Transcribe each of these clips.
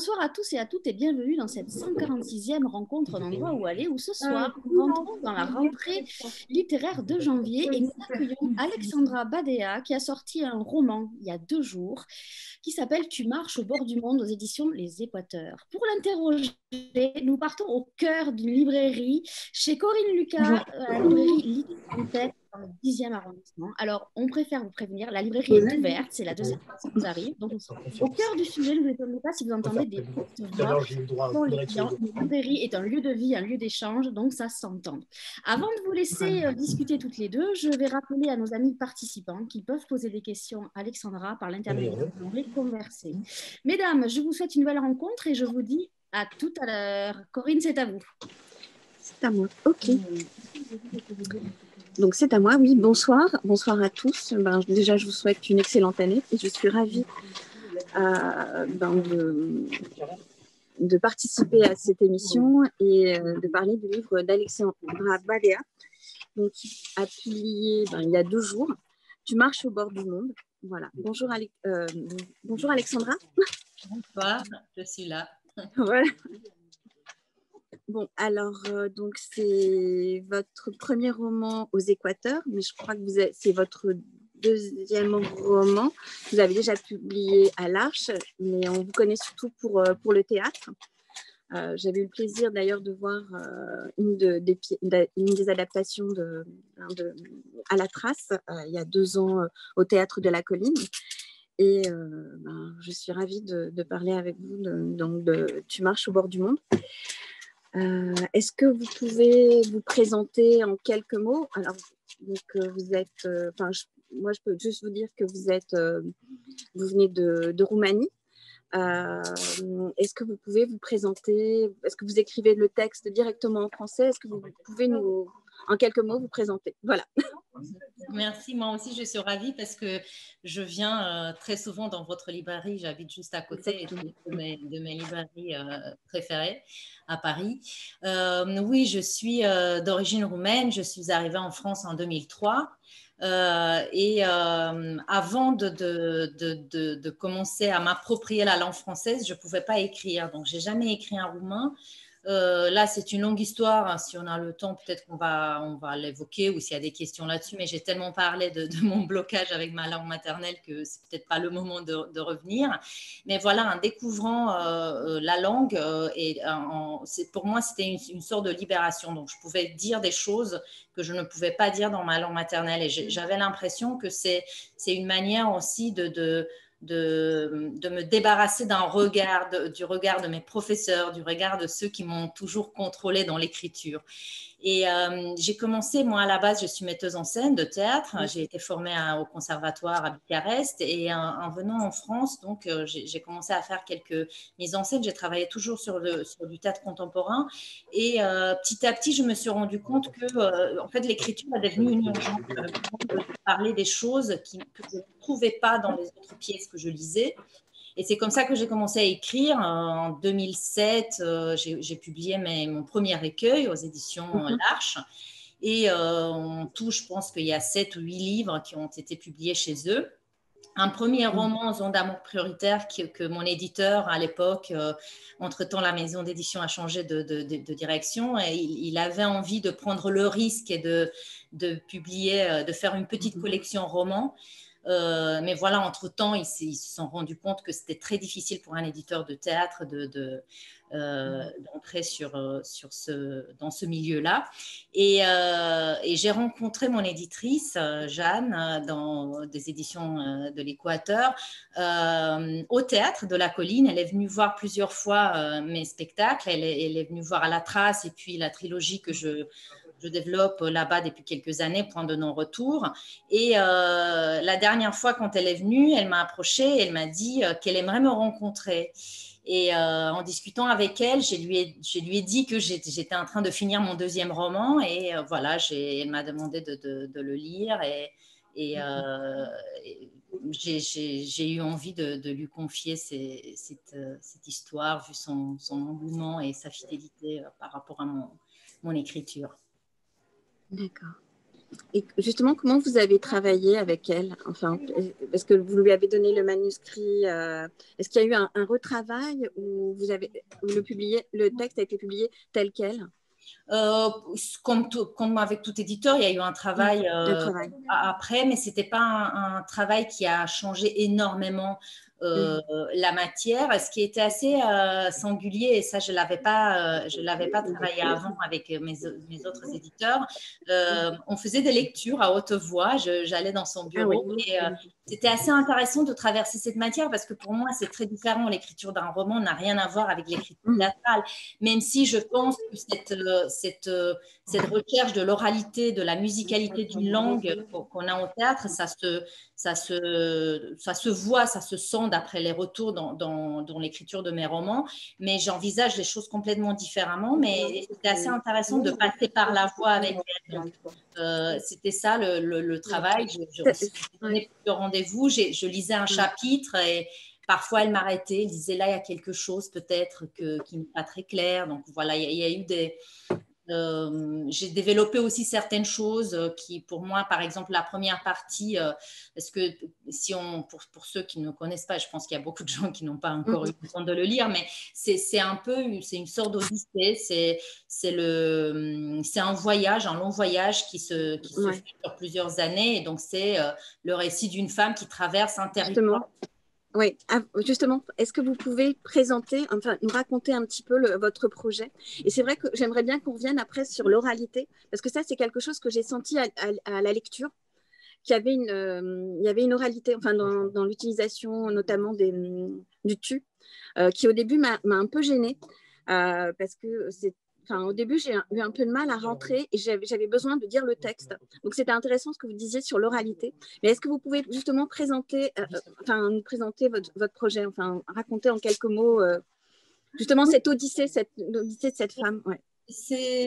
bonsoir à tous et à toutes et bienvenue dans cette 146e rencontre d'endroit où aller où ce soir. Nous rentrons dans la rentrée littéraire de janvier et nous accueillons Alexandra Badea qui a sorti un roman il y a deux jours qui s'appelle Tu marches au bord du monde aux éditions Les Équateurs. Pour l'interroger, nous partons au cœur d'une librairie chez Corinne Lucas, la librairie Littéraire dans le 10e arrondissement. Alors, on préfère vous prévenir, la librairie est ouverte, c'est la deuxième fois que vous arrive. Donc, au cœur du sujet, ne vous étonnez pas si vous entendez des. La librairie est un lieu de vie, un lieu d'échange, donc ça s'entend. Avant de vous laisser euh, discuter toutes les deux, je vais rappeler à nos amis participants qu'ils peuvent poser des questions à Alexandra par l'intermédiaire de converser. Mesdames, je vous souhaite une nouvelle rencontre et je vous dis à tout à l'heure. Corinne, c'est à vous. C'est à moi. OK. Donc c'est à moi, oui. Bonsoir, bonsoir à tous. Ben, déjà, je vous souhaite une excellente année et je suis ravie euh, ben, de, de, participer à cette émission et euh, de parler du livre d'Alexandra Badea, donc, qui a publié ben, il y a deux jours. Tu marches au bord du monde. Voilà. Bonjour, euh, bonjour Alexandra. Bonsoir, je suis là. voilà. Bon, alors, euh, donc, c'est votre premier roman aux Équateurs, mais je crois que c'est votre deuxième roman. Vous avez déjà publié à l'Arche, mais on vous connaît surtout pour, euh, pour le théâtre. Euh, j'avais eu le plaisir d'ailleurs de voir des, une, des, adaptations de, de, à la trace il y a deux ans au théâtre de la colline. Et ben, je suis ravie de, parler avec vous de Tu marches au bord du monde. Euh, est-ce que vous pouvez vous présenter en quelques mots? Alors, donc, euh, vous êtes, euh, enfin, moi, je peux juste vous dire que vous êtes, vous venez de, de Roumanie. est-ce que vous pouvez vous présenter? Est-ce que vous écrivez le texte directement en français? Est-ce que vous pouvez nous, en quelques mots, vous présenter Voilà. Merci, moi aussi je suis ravie parce que je viens très souvent dans votre librairie, j'habite juste à côté de mes, librairies préférées à Paris. Euh, oui, je suis euh, d'origine roumaine. Je suis arrivée en France en 2003. Euh, et avant de, commencer à m'approprier la langue française, je ne pouvais pas écrire. Donc, j'ai jamais écrit en roumain. Euh, là, c'est une longue histoire. Si on a le temps, peut-être qu'on va, on va l'évoquer ou s'il y a des questions là-dessus. Mais j'ai tellement parlé de, mon blocage avec ma langue maternelle que c'est peut-être pas le moment de, revenir. Mais voilà, en découvrant euh, euh, la langue, et pour moi, c'était une, sorte de libération. Donc, je pouvais dire des choses que je ne pouvais pas dire dans ma langue maternelle. Et j'avais l'impression que c'est une manière aussi de, de me débarrasser d'un regard, du regard de mes professeurs, du regard de ceux qui m'ont toujours contrôlé dans l'écriture. Et euh, j'ai commencé, moi à la base, je suis metteuse en scène de théâtre. J'ai été formée au conservatoire à Bucarest et en, venant en France, donc euh, j'ai commencé à faire quelques mises en scène. J'ai travaillé toujours sur, le, sur du théâtre contemporain et euh, petit à petit, je me suis rendu compte que en fait l'écriture est devenue une urgence de parler des choses qui, que je ne trouvais pas dans les autres pièces que je lisais. Et c'est comme ça que j'ai commencé à écrire. En 2007, euh, j'ai publié mon premier recueil aux éditions euh, mhm. L'Arche. Et euh, en tout, je pense qu'il y a sept ou huit livres qui ont été publiés chez eux. Un premier mhm. roman, Zone d'amour prioritaire, que, mon éditeur à l'époque, entre-temps la maison d'édition a changé de, direction, et il, avait envie de prendre le risque et de, de publier, de faire une petite mhm. collection roman. Euh, mais voilà, entre-temps, ils, se sont rendus compte que c'était très difficile pour un éditeur de théâtre de, euh, d'entrer sur, euh, sur ce, dans ce milieu-là. Et, et j'ai rencontré mon éditrice, Jeanne, dans des éditions de l'Équateur, au théâtre de la colline. Elle est venue voir plusieurs fois mes spectacles. Elle est, elle est venue voir à la trace et puis la trilogie que je je développe là-bas depuis quelques années, point de non-retour. Et euh, la dernière fois, quand elle est venue, elle m'a approchée, elle m'a dit euh, qu'elle aimerait me rencontrer. Et euh, en discutant avec elle, je lui ai, dit que j'étais en train de finir mon deuxième roman. Et voilà, elle m'a demandé de, le lire. Et, j'ai eu envie de, lui confier cette, histoire, vu son, engouement et sa fidélité par rapport à mon écriture. D'accord. Et justement, comment vous avez travaillé avec elle Enfin, parce que vous lui avez donné le manuscrit. Euh, est-ce qu'il y a eu un, retravail ou vous avez le publié, le texte a été publié tel quel? Euh, comme, comme, avec tout éditeur, il y a eu un travail, euh, après, mais ce n'était pas un, travail qui a changé énormément euh, la matière. Ce qui était assez euh, singulier, et ça je ne l'avais pas, euh, je l'avais pas travaillé avant avec mes, mes autres éditeurs, on faisait des lectures à haute voix. J'allais dans son ah bureau et c'était assez intéressant de traverser cette matière parce que pour moi c'est très différent. L'écriture d'un roman n'a rien à voir avec l'écriture théâtrale, même si je pense que cette, cette, cette recherche de l'oralité, de la musicalité d'une langue qu'on a au théâtre, ça se, ça, se, ça se voit, ça se sent d'après les retours dans, dans, l'écriture de mes romans, mais j'envisage les choses complètement différemment. Mais c'était assez intéressant de passer par la voix avec elle. Euh, c'était ça le, le, travail. Je, je, de rendez-vous, je lisais un chapitre et parfois elle m'arrêtait, elle disait là il y a quelque chose peut-être qui n'est pas très clair. Donc voilà, il y a eu des, euh, j'ai développé aussi certaines choses euh, qui, pour moi, par exemple, la première partie, euh, parce que si on, pour, pour, ceux qui ne connaissent pas, je pense qu'il y a beaucoup de gens qui n'ont pas encore eu le temps de le lire, mais c'est un peu, c'est une sorte d'odyssée, c'est c'est un voyage, un long voyage qui se, qui se fait sur plusieurs années, et donc c'est le récit d'une femme qui traverse un territoire. Oui, justement, est-ce que vous pouvez présenter, enfin, nous raconter un petit peu votre projet? Et c'est vrai que j'aimerais bien qu'on revienne après sur l'oralité, parce que ça, c'est quelque chose que j'ai senti à, la lecture, qu'il y avait une, euh, il y avait une oralité, enfin, dans, l'utilisation notamment des, du tu, euh, qui au début m'a un peu gênée, euh, parce que c'est au début, j'ai eu un peu de mal à rentrer et j'avais besoin de dire le texte. Donc, c'était intéressant ce que vous disiez sur l'oralité. Mais est-ce que vous pouvez justement présenter, euh, euh, enfin, nous présenter votre, projet, enfin, raconter en quelques mots euh, justement cette odyssée, cette odyssée de cette femme ouais. C'est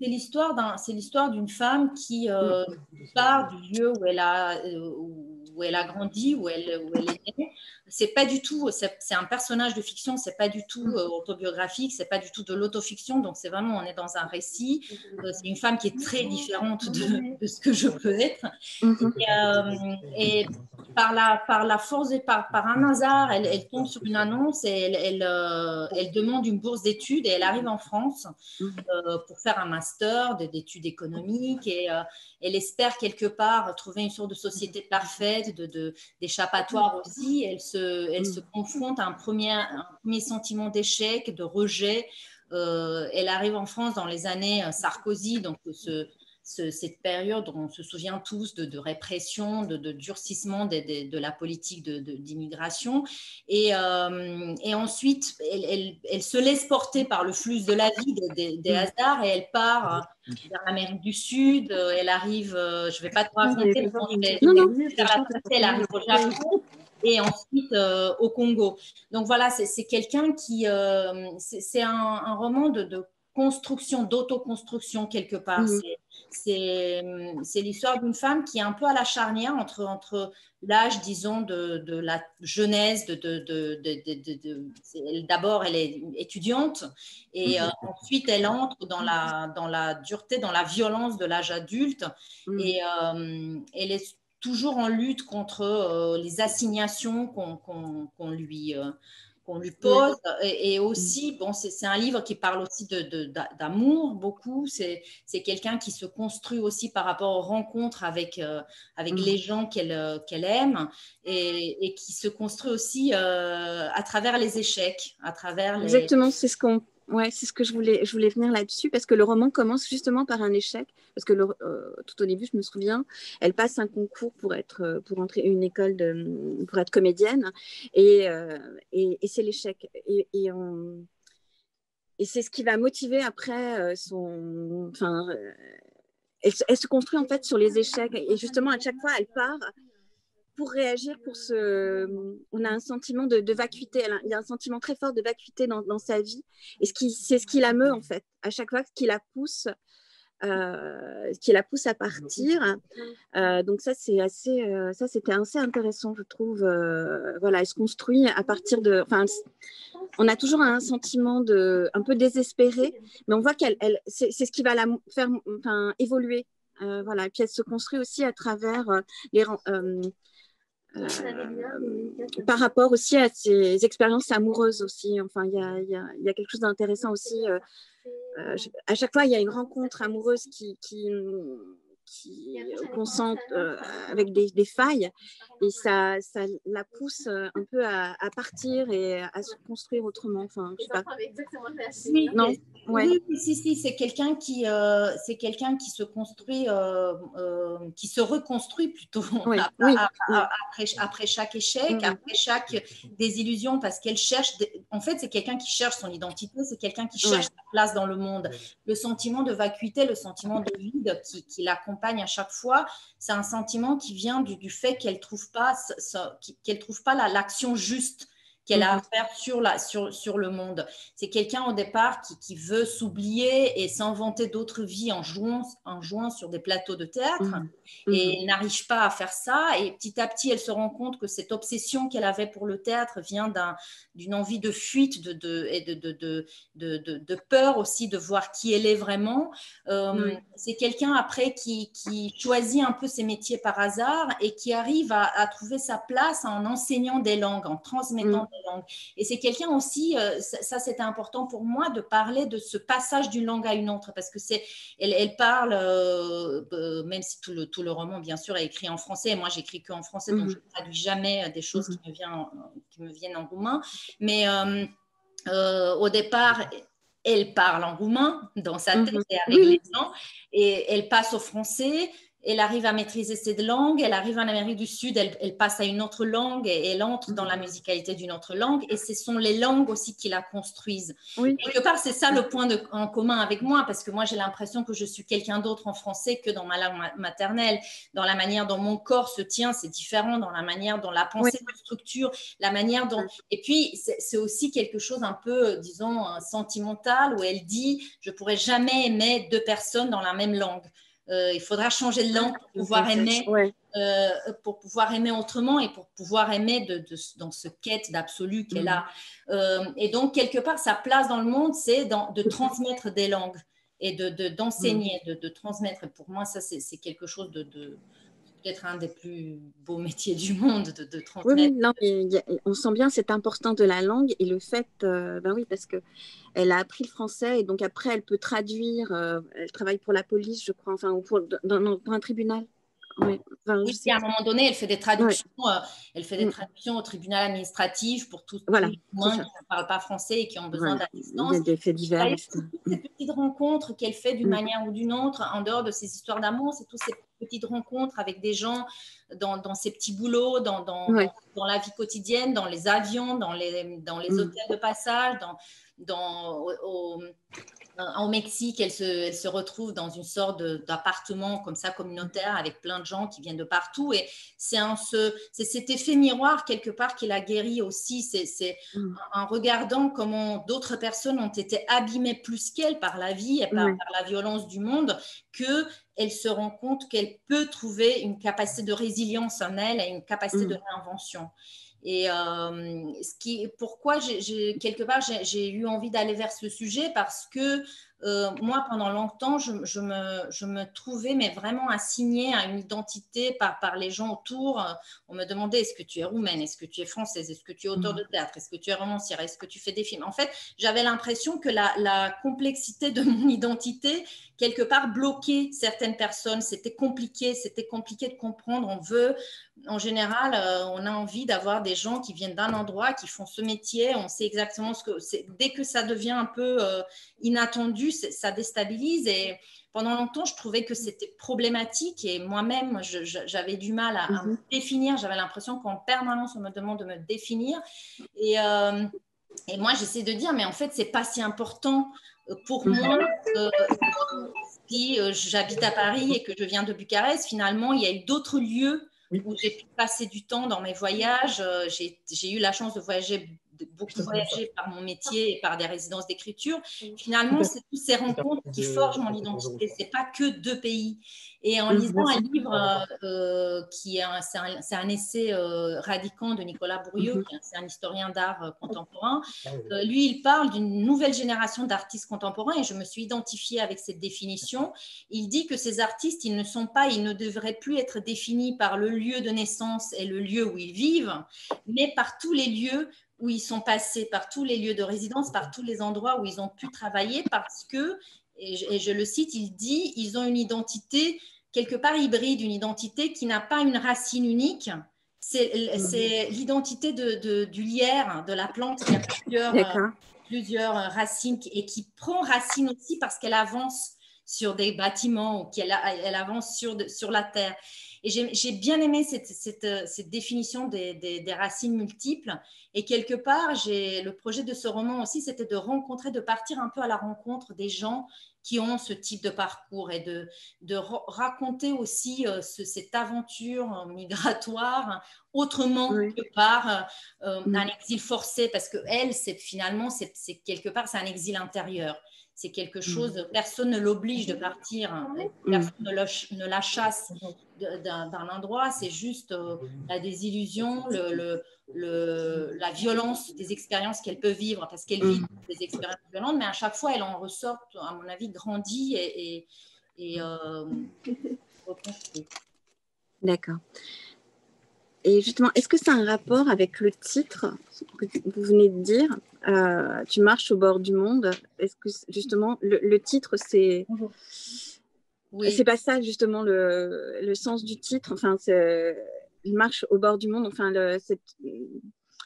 l'histoire d'une femme qui part du lieu où elle a, où elle a grandi, où elle, où elle est née. C'est pas du tout, c'est un personnage de fiction, c'est pas du tout euh, autobiographique, c'est pas du tout de l'autofiction. Donc c'est vraiment, on est dans un récit. Euh, c'est une femme qui est très différente de, ce que je peux être. Euh, et, par, la, par la force et par, par un hasard, elle, tombe sur une annonce et elle, elle, elle demande une bourse d'études et elle arrive en France pour faire un master d'études économiques et elle espère quelque part trouver une sorte de société parfaite, de, d'échappatoire aussi. Elle se, elle se confronte à un premier, un premier sentiment d'échec, de rejet. Euh, elle arrive en France dans les années euh, Sarkozy, donc ce, cette période dont on se souvient tous de, répression, de, durcissement de, la politique d'immigration. Et, euh, et, ensuite, elle, elle, se laisse porter par le flux de la vie, des, mm. hasards, et elle part euh, vers l'Amérique du Sud. Euh, elle arrive, je ne vais pas te raconter, elle arrive au Japon et ensuite au Congo. Donc voilà, c'est quelqu'un qui, c'est un, un, roman de, construction, d'autoconstruction quelque part. Mm. C'est l'histoire d'une femme qui est un peu à la charnière entre, entre l'âge, disons, de, de, la jeunesse. De, de, D'abord, elle est étudiante et mm. euh, ensuite, elle entre dans la, dans la dureté, dans la violence de l'âge adulte. Mm. Et euh, elle est toujours en lutte contre euh, les assignations qu'on lui lui pose. Et, aussi, bon, c'est un livre qui parle aussi d'amour de, beaucoup. C'est quelqu'un qui se construit aussi par rapport aux rencontres avec, euh, avec mm. les gens qu'elle euh, aime et, et, qui se construit aussi euh, à travers les échecs, à travers les... Exactement, c'est ce qu'on Ouais, c'est ce que je voulais, je voulais venir là-dessus parce que le roman commence justement par un échec. Parce que euh, tout au début, je me souviens, elle passe un concours pour être, euh, pour entrer une école pour être comédienne et, euh, et, c'est l'échec. Et, et, et c'est ce qui va motiver après son, enfin, elle, se construit en fait sur les échecs et justement à chaque fois, elle part pour réagir, pour ce, on a un sentiment de, vacuité. Il y a un sentiment très fort de vacuité dans, sa vie. Et ce qui, c'est ce qui la meut, en fait. À chaque fois, ce qui la pousse, euh, qui la pousse à partir. Euh, donc ça, c'est assez, euh, ça, c'était assez intéressant, je trouve. voilà, elle se construit à partir de, enfin, on a toujours un sentiment de, un peu désespéré, mais on voit qu'elle, elle, c'est, ce qui va la faire, enfin, évoluer voilà. Et puis elle se construit aussi à travers les par rapport aussi à ses expériences amoureuses aussi. Enfin, il y a, y, y a, quelque chose d'intéressant aussi. à chaque fois, il y a une rencontre amoureuse qui, qui, qui concentre euh, avec des, des, failles et ça, ça la pousse euh, un peu à, à, partir et à se construire autrement. Enfin, je sais pas. Oui, non? Ouais. Oui, si, si, c'est quelqu'un qui, euh, c'est quelqu'un qui se construit, euh, euh, qui se reconstruit plutôt oui, après, oui, après, après, chaque échec, mmh. après chaque désillusion, parce qu'elle cherche. En fait, c'est quelqu'un qui cherche son identité, c'est quelqu'un qui cherche sa place dans le monde. Le sentiment de vacuité, le sentiment de vide qui, qui l'accompagne à chaque fois, c'est un sentiment qui vient du, fait qu'elle trouve pas, qu'elle trouve pas l'action juste qu'elle a à faire sur, la, sur, sur le monde. C'est quelqu'un au départ qui, qui veut s'oublier et s'inventer d'autres vies en jouant, en jouant sur des plateaux de théâtre. Mmh. Et elle n'arrive pas à faire ça. Et petit à petit, elle se rend compte que cette obsession qu'elle avait pour le théâtre vient d'une un, envie de fuite de, de, et de, de, de, de, peur aussi de voir qui elle est vraiment. Euh, mmh. C'est quelqu'un après qui, qui, choisit un peu ses métiers par hasard et qui arrive à, à trouver sa place en enseignant des langues, en transmettant mmh langues. Et c'est quelqu'un aussi, euh, ça, ça c'était important pour moi de parler de ce passage d'une langue à une autre, parce que c'est, elle, elle, parle, euh, euh, même si tout le, tout le roman, bien sûr, est écrit en français, et moi j'écris que en français, donc mm -hmm. je ne traduis jamais des choses mm -hmm. qui, me viennent, qui me viennent en roumain. Mais au départ, elle parle en roumain dans sa tête mm -hmm. et avec oui. les gens, et elle passe au français elle arrive à maîtriser cette langue, elle arrive en Amérique du Sud, elle, elle passe à une autre langue et elle entre dans la musicalité d'une autre langue. Et ce sont les langues aussi qui la construisent. Oui. Quelque part, c'est ça le point de, en commun avec moi, parce que moi, j'ai l'impression que je suis quelqu'un d'autre en français que dans ma langue maternelle. Dans la manière dont mon corps se tient, c'est différent. Dans la manière dont la pensée oui. se structure, la manière dont. Et puis, c'est aussi quelque chose un peu, disons, sentimental, où elle dit Je pourrais jamais aimer deux personnes dans la même langue. Euh, il faudra changer de langue pour pouvoir aimer, ouais. euh, pour pouvoir aimer autrement et pour pouvoir aimer de, de, dans ce quête d'absolu qu'elle a. Euh, et donc, quelque part, sa place dans le monde, c'est de transmettre des langues et d'enseigner, de, de, transmettre. Pour moi, ça, c'est quelque chose de, peut-être un des plus beaux métiers du monde de, de transmettre. Oui, non, a, on sent bien cette importance de la langue et le fait, euh, ben oui, parce que elle a appris le français et donc après elle peut traduire. Euh, elle travaille pour la police, je crois, enfin, ou pour, dans, pour un tribunal. Enfin, oui à un moment donné, elle fait des traductions, ouais. euh, elle fait des traductions au tribunal administratif pour tous voilà, les gens qui ne parlent pas français et qui ont besoin voilà. d'assistance. Des faits divers. Et ces petites rencontres qu'elle fait d'une mmh. manière ou d'une autre, en dehors de ces histoires d'amour, c'est tous ces petites rencontres avec des gens dans, dans ces petits boulots, dans, dans, ouais. dans, dans, la vie quotidienne, dans les avions, dans les, dans les mmh. hôtels de passage, dans, dans, au, au, au Mexique, elle se, elle se, retrouve dans une sorte d'appartement comme ça communautaire avec plein de gens qui viennent de partout. Et c'est ce, cet effet miroir quelque part qui la guérit aussi. C'est mmh. en regardant comment d'autres personnes ont été abîmées plus qu'elle par la vie et par, par, la violence du monde que elle se rend compte qu'elle peut trouver une capacité de résilience en elle et une capacité mmh. de réinvention. Et euh, ce qui, pourquoi quelque part j'ai eu envie d'aller vers ce sujet parce que euh, moi, pendant longtemps, je, je, me, je, me, trouvais mais vraiment assignée à une identité par, par les gens autour. On me demandait est-ce que tu es roumaine, est-ce que tu es française, est-ce que tu es auteur mmh. de théâtre, est-ce que tu es romancière, est-ce que tu fais des films? En fait, j'avais l'impression que la, la, complexité de mon identité, quelque part, bloquait certaines personnes. C'était compliqué, c'était compliqué de comprendre. On veut, en général, euh, on a envie d'avoir des gens qui viennent d'un endroit, qui font ce métier. On sait exactement ce que c'est. Dès que ça devient un peu euh, inattendu, ça déstabilise. Et pendant longtemps, je trouvais que c'était problématique et moi-même, j'avais du mal à, à, me définir. J'avais l'impression qu'en permanence, on me demande de me définir. Et, euh, et moi, j'essaie de dire, mais en fait, c'est pas si important pour moi. Euh, si euh, j'habite à Paris et que je viens de Bucarest, finalement, il y a eu d'autres lieux où j'ai pu passer du temps dans mes voyages. J'ai eu la chance de voyager beaucoup voyagé par mon métier et par des résidences d'écriture. Finalement, c'est toutes ces rencontres qui forgent mon identité. C'est pas que deux pays. Et en lisant un livre euh, qui est un, c'est un, essai euh, radicant de Nicolas Bourrieux, mhm. c'est un historien d'art euh, contemporain, ah lui, il parle d'une nouvelle génération d'artistes contemporains et je me suis identifiée avec cette définition. Il dit que ces artistes, ils ne sont pas, ils ne devraient plus être définis par le lieu de naissance et le lieu où ils vivent, mais par tous les lieux où ils sont passés, par tous les lieux de résidence, par tous les endroits où ils ont pu travailler parce que, et je, le cite, il dit, ils ont une identité quelque part hybride, une identité qui n'a pas une racine unique. C'est mhm. l'identité de, du lierre, de la plante qui a plusieurs, euh, plusieurs racines et qui prend racine aussi parce qu'elle avance sur des bâtiments ou qu'elle elle avance sur, sur la terre. Et j'ai bien aimé cette, cette, définition des, des, racines multiples. Et quelque part, le projet de ce roman aussi, c'était de rencontrer, de partir un peu à la rencontre des gens qui ont ce type de parcours et de, de raconter aussi euh, cette aventure migratoire autrement que par euh, mm. un exil forcé, parce que elle, c'est finalement, c'est quelque part, c'est un exil intérieur c'est quelque mm. chose, personne ne l'oblige de partir, hein. mm. personne ne, la chasse d'un endroit, c'est juste euh, la désillusion, le, le, la violence des expériences qu'elle peut vivre, parce qu'elle vit mm. des expériences violentes, mais à chaque fois, elle en ressort, à mon avis, grandie et, et, euh, D'accord. Et justement, est-ce que c'est un rapport avec le titre que vous venez de dire euh, Tu marches au bord du monde. Est-ce que justement, le, titre, c'est. Oui. C'est pas ça, justement, le, le, sens du titre. Enfin, il marche au bord du monde. Enfin, le,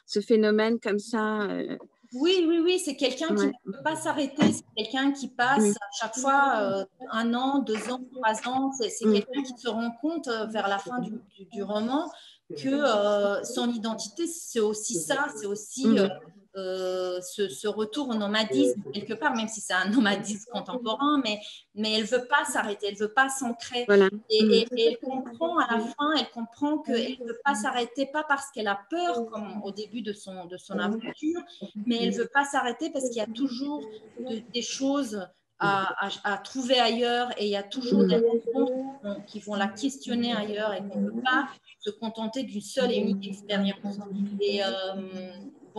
ce phénomène comme ça. Euh, oui, oui, oui, c'est quelqu'un qui ne peut pas s'arrêter, c'est quelqu'un qui passe à chaque fois euh, un an, deux ans, trois ans, c'est quelqu'un qui se rend compte vers la fin du, du roman que euh, son identité, c'est aussi ça, c'est aussi mm. Euh, euh, ce, retour au nomadisme, quelque part, même si c'est un nomadisme contemporain, mais, mais elle ne veut pas s'arrêter, elle ne veut pas s'ancrer. Et, elle comprend à la fin, elle comprend qu'elle ne veut pas s'arrêter, pas parce qu'elle a peur, comme au début de son, de son aventure, mais elle ne veut pas s'arrêter parce qu'il y a toujours des choses à, trouver ailleurs et il y a toujours des rencontres qui vont la questionner ailleurs et qu'on ne peut pas se contenter d'une seule et unique expérience. Et euh,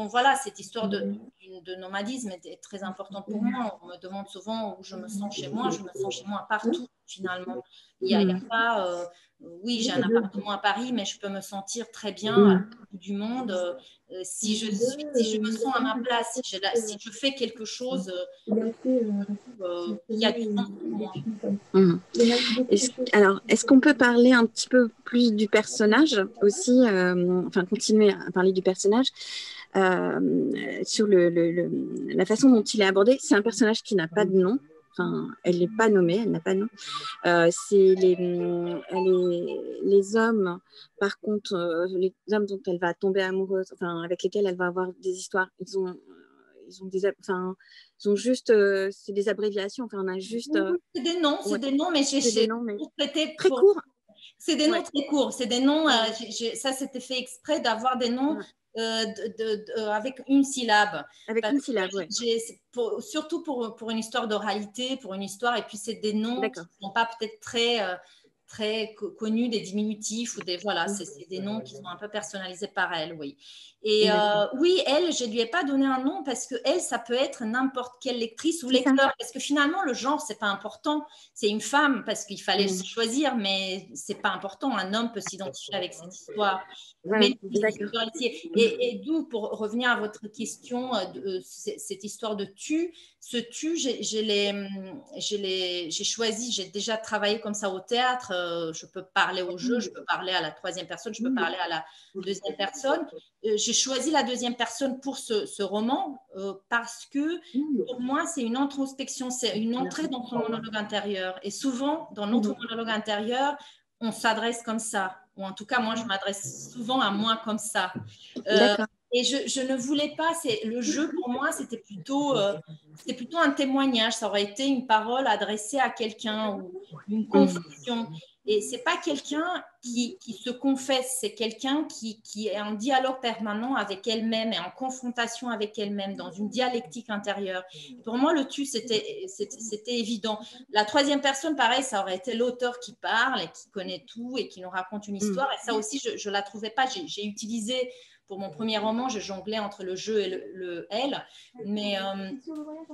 bon, voilà, cette histoire de, de, nomadisme est très importante pour moi. On me demande souvent où je me sens chez moi. Je me sens chez moi partout, finalement. Il n'y a, a, pas. Euh, oui, j'ai un appartement à Paris, mais je peux me sentir très bien du monde. Euh, si, je si je me sens à ma place, si je, si je fais quelque chose euh, qui a du sens pour moi. Mmh. alors, est-ce qu'on peut parler un petit peu plus du personnage aussi, euh, enfin continuer à parler du personnage? Sur le, le, la façon dont il est abordé C'est un personnage qui n'a pas de nom. Enfin, elle n'est pas nommée, elle n'a pas de nom. Euh, c'est les, les, hommes, par contre, euh, les hommes dont elle va tomber amoureuse, enfin, avec lesquels elle va avoir des histoires, ils ont, ils ont des, enfin, ils ont juste, euh, c'est des abréviations. Enfin, on a juste. c'est des noms, c'est des noms, mais j'ai très courts. C'est des noms très courts. C'est des noms. ça, c'était fait exprès d'avoir des noms euh, de, avec une syllabe. Avec une syllabe, oui. Surtout pour, pour une histoire d'oralité, pour une histoire, et puis c'est des noms qui ne sont pas peut-être très, euh, très connus, des diminutifs ou des voilà, c'est des noms qui sont un peu personnalisés par elle, oui. Et euh, oui, elle, je lui ai pas donné un nom parce que elle, ça peut être n'importe quelle lectrice ou lecteur, parce que finalement le genre c'est pas important. C'est une femme parce qu'il fallait mm. choisir, mais c'est pas important. Un homme peut s'identifier avec cette histoire. mais, et, et d'où, pour revenir à votre question, euh, de, cette histoire de tu, ce tu, j'ai choisi, j'ai déjà travaillé comme ça au théâtre. Euh, je peux parler au jeu, je peux parler à la troisième personne, je peux parler à la deuxième personne. Euh, j'ai choisi la deuxième personne pour ce, roman euh, parce que pour moi, c'est une introspection, c'est une entrée dans son monologue intérieur. Et souvent, dans notre monologue intérieur, on s'adresse comme ça. Ou en tout cas, moi, je m'adresse souvent à moi comme ça. Et je, ne voulais pas, c'est le jeu pour moi, c'était plutôt, euh, plutôt un témoignage. Ça aurait été une parole adressée à quelqu'un ou une confession. Et c'est pas quelqu'un qui, se confesse, c'est quelqu'un qui, est en dialogue permanent avec elle-même et en confrontation avec elle-même, dans une dialectique intérieure. Pour moi, le tu, c'était évident. La troisième personne, pareil, ça aurait été l'auteur qui parle et qui connaît tout et qui nous raconte une histoire. Et ça aussi, je ne la trouvais pas. J'ai utilisé pour mon premier roman, je jonglais entre le jeu et le, elle. Mais euh,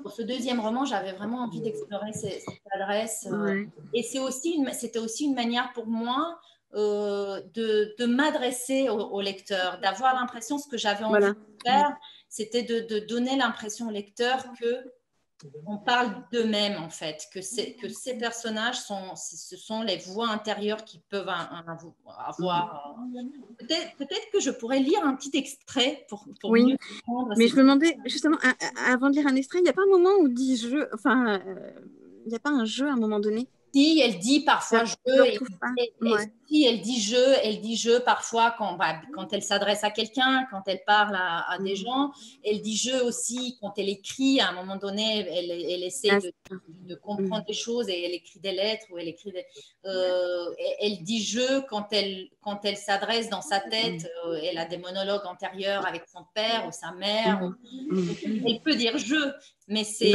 pour ce deuxième roman, j'avais vraiment envie d'explorer cette, adresse. Euh, et c'est aussi c'était aussi une manière pour moi euh, de, m'adresser au, lecteur, d'avoir l'impression, ce que j'avais envie de faire, c'était de, de, donner l'impression au lecteur que on parle d'eux-mêmes en fait, que, que ces personnages sont, ce sont les voix intérieures qui peuvent avoir. Peut-être que je pourrais lire un petit extrait pour, oui. Mais je me demandais justement, avant de lire un extrait, il n'y a pas un moment où dit je, enfin, euh, il n'y a pas un jeu à un moment donné? Si, elle dit parfois je, si elle dit je, elle dit je parfois quand, bah, quand elle s'adresse à quelqu'un, quand elle parle à, des mm. gens. Elle dit je aussi quand elle écrit. À un moment donné, elle, elle essaie ah, de, comprendre mm. des choses et elle écrit des lettres ou elle écrit. Euh, elle dit je quand elle quand elle s'adresse dans sa tête. Mm. Euh, elle a des monologues antérieurs avec son père ou sa mère. Elle peut dire je, mais c'est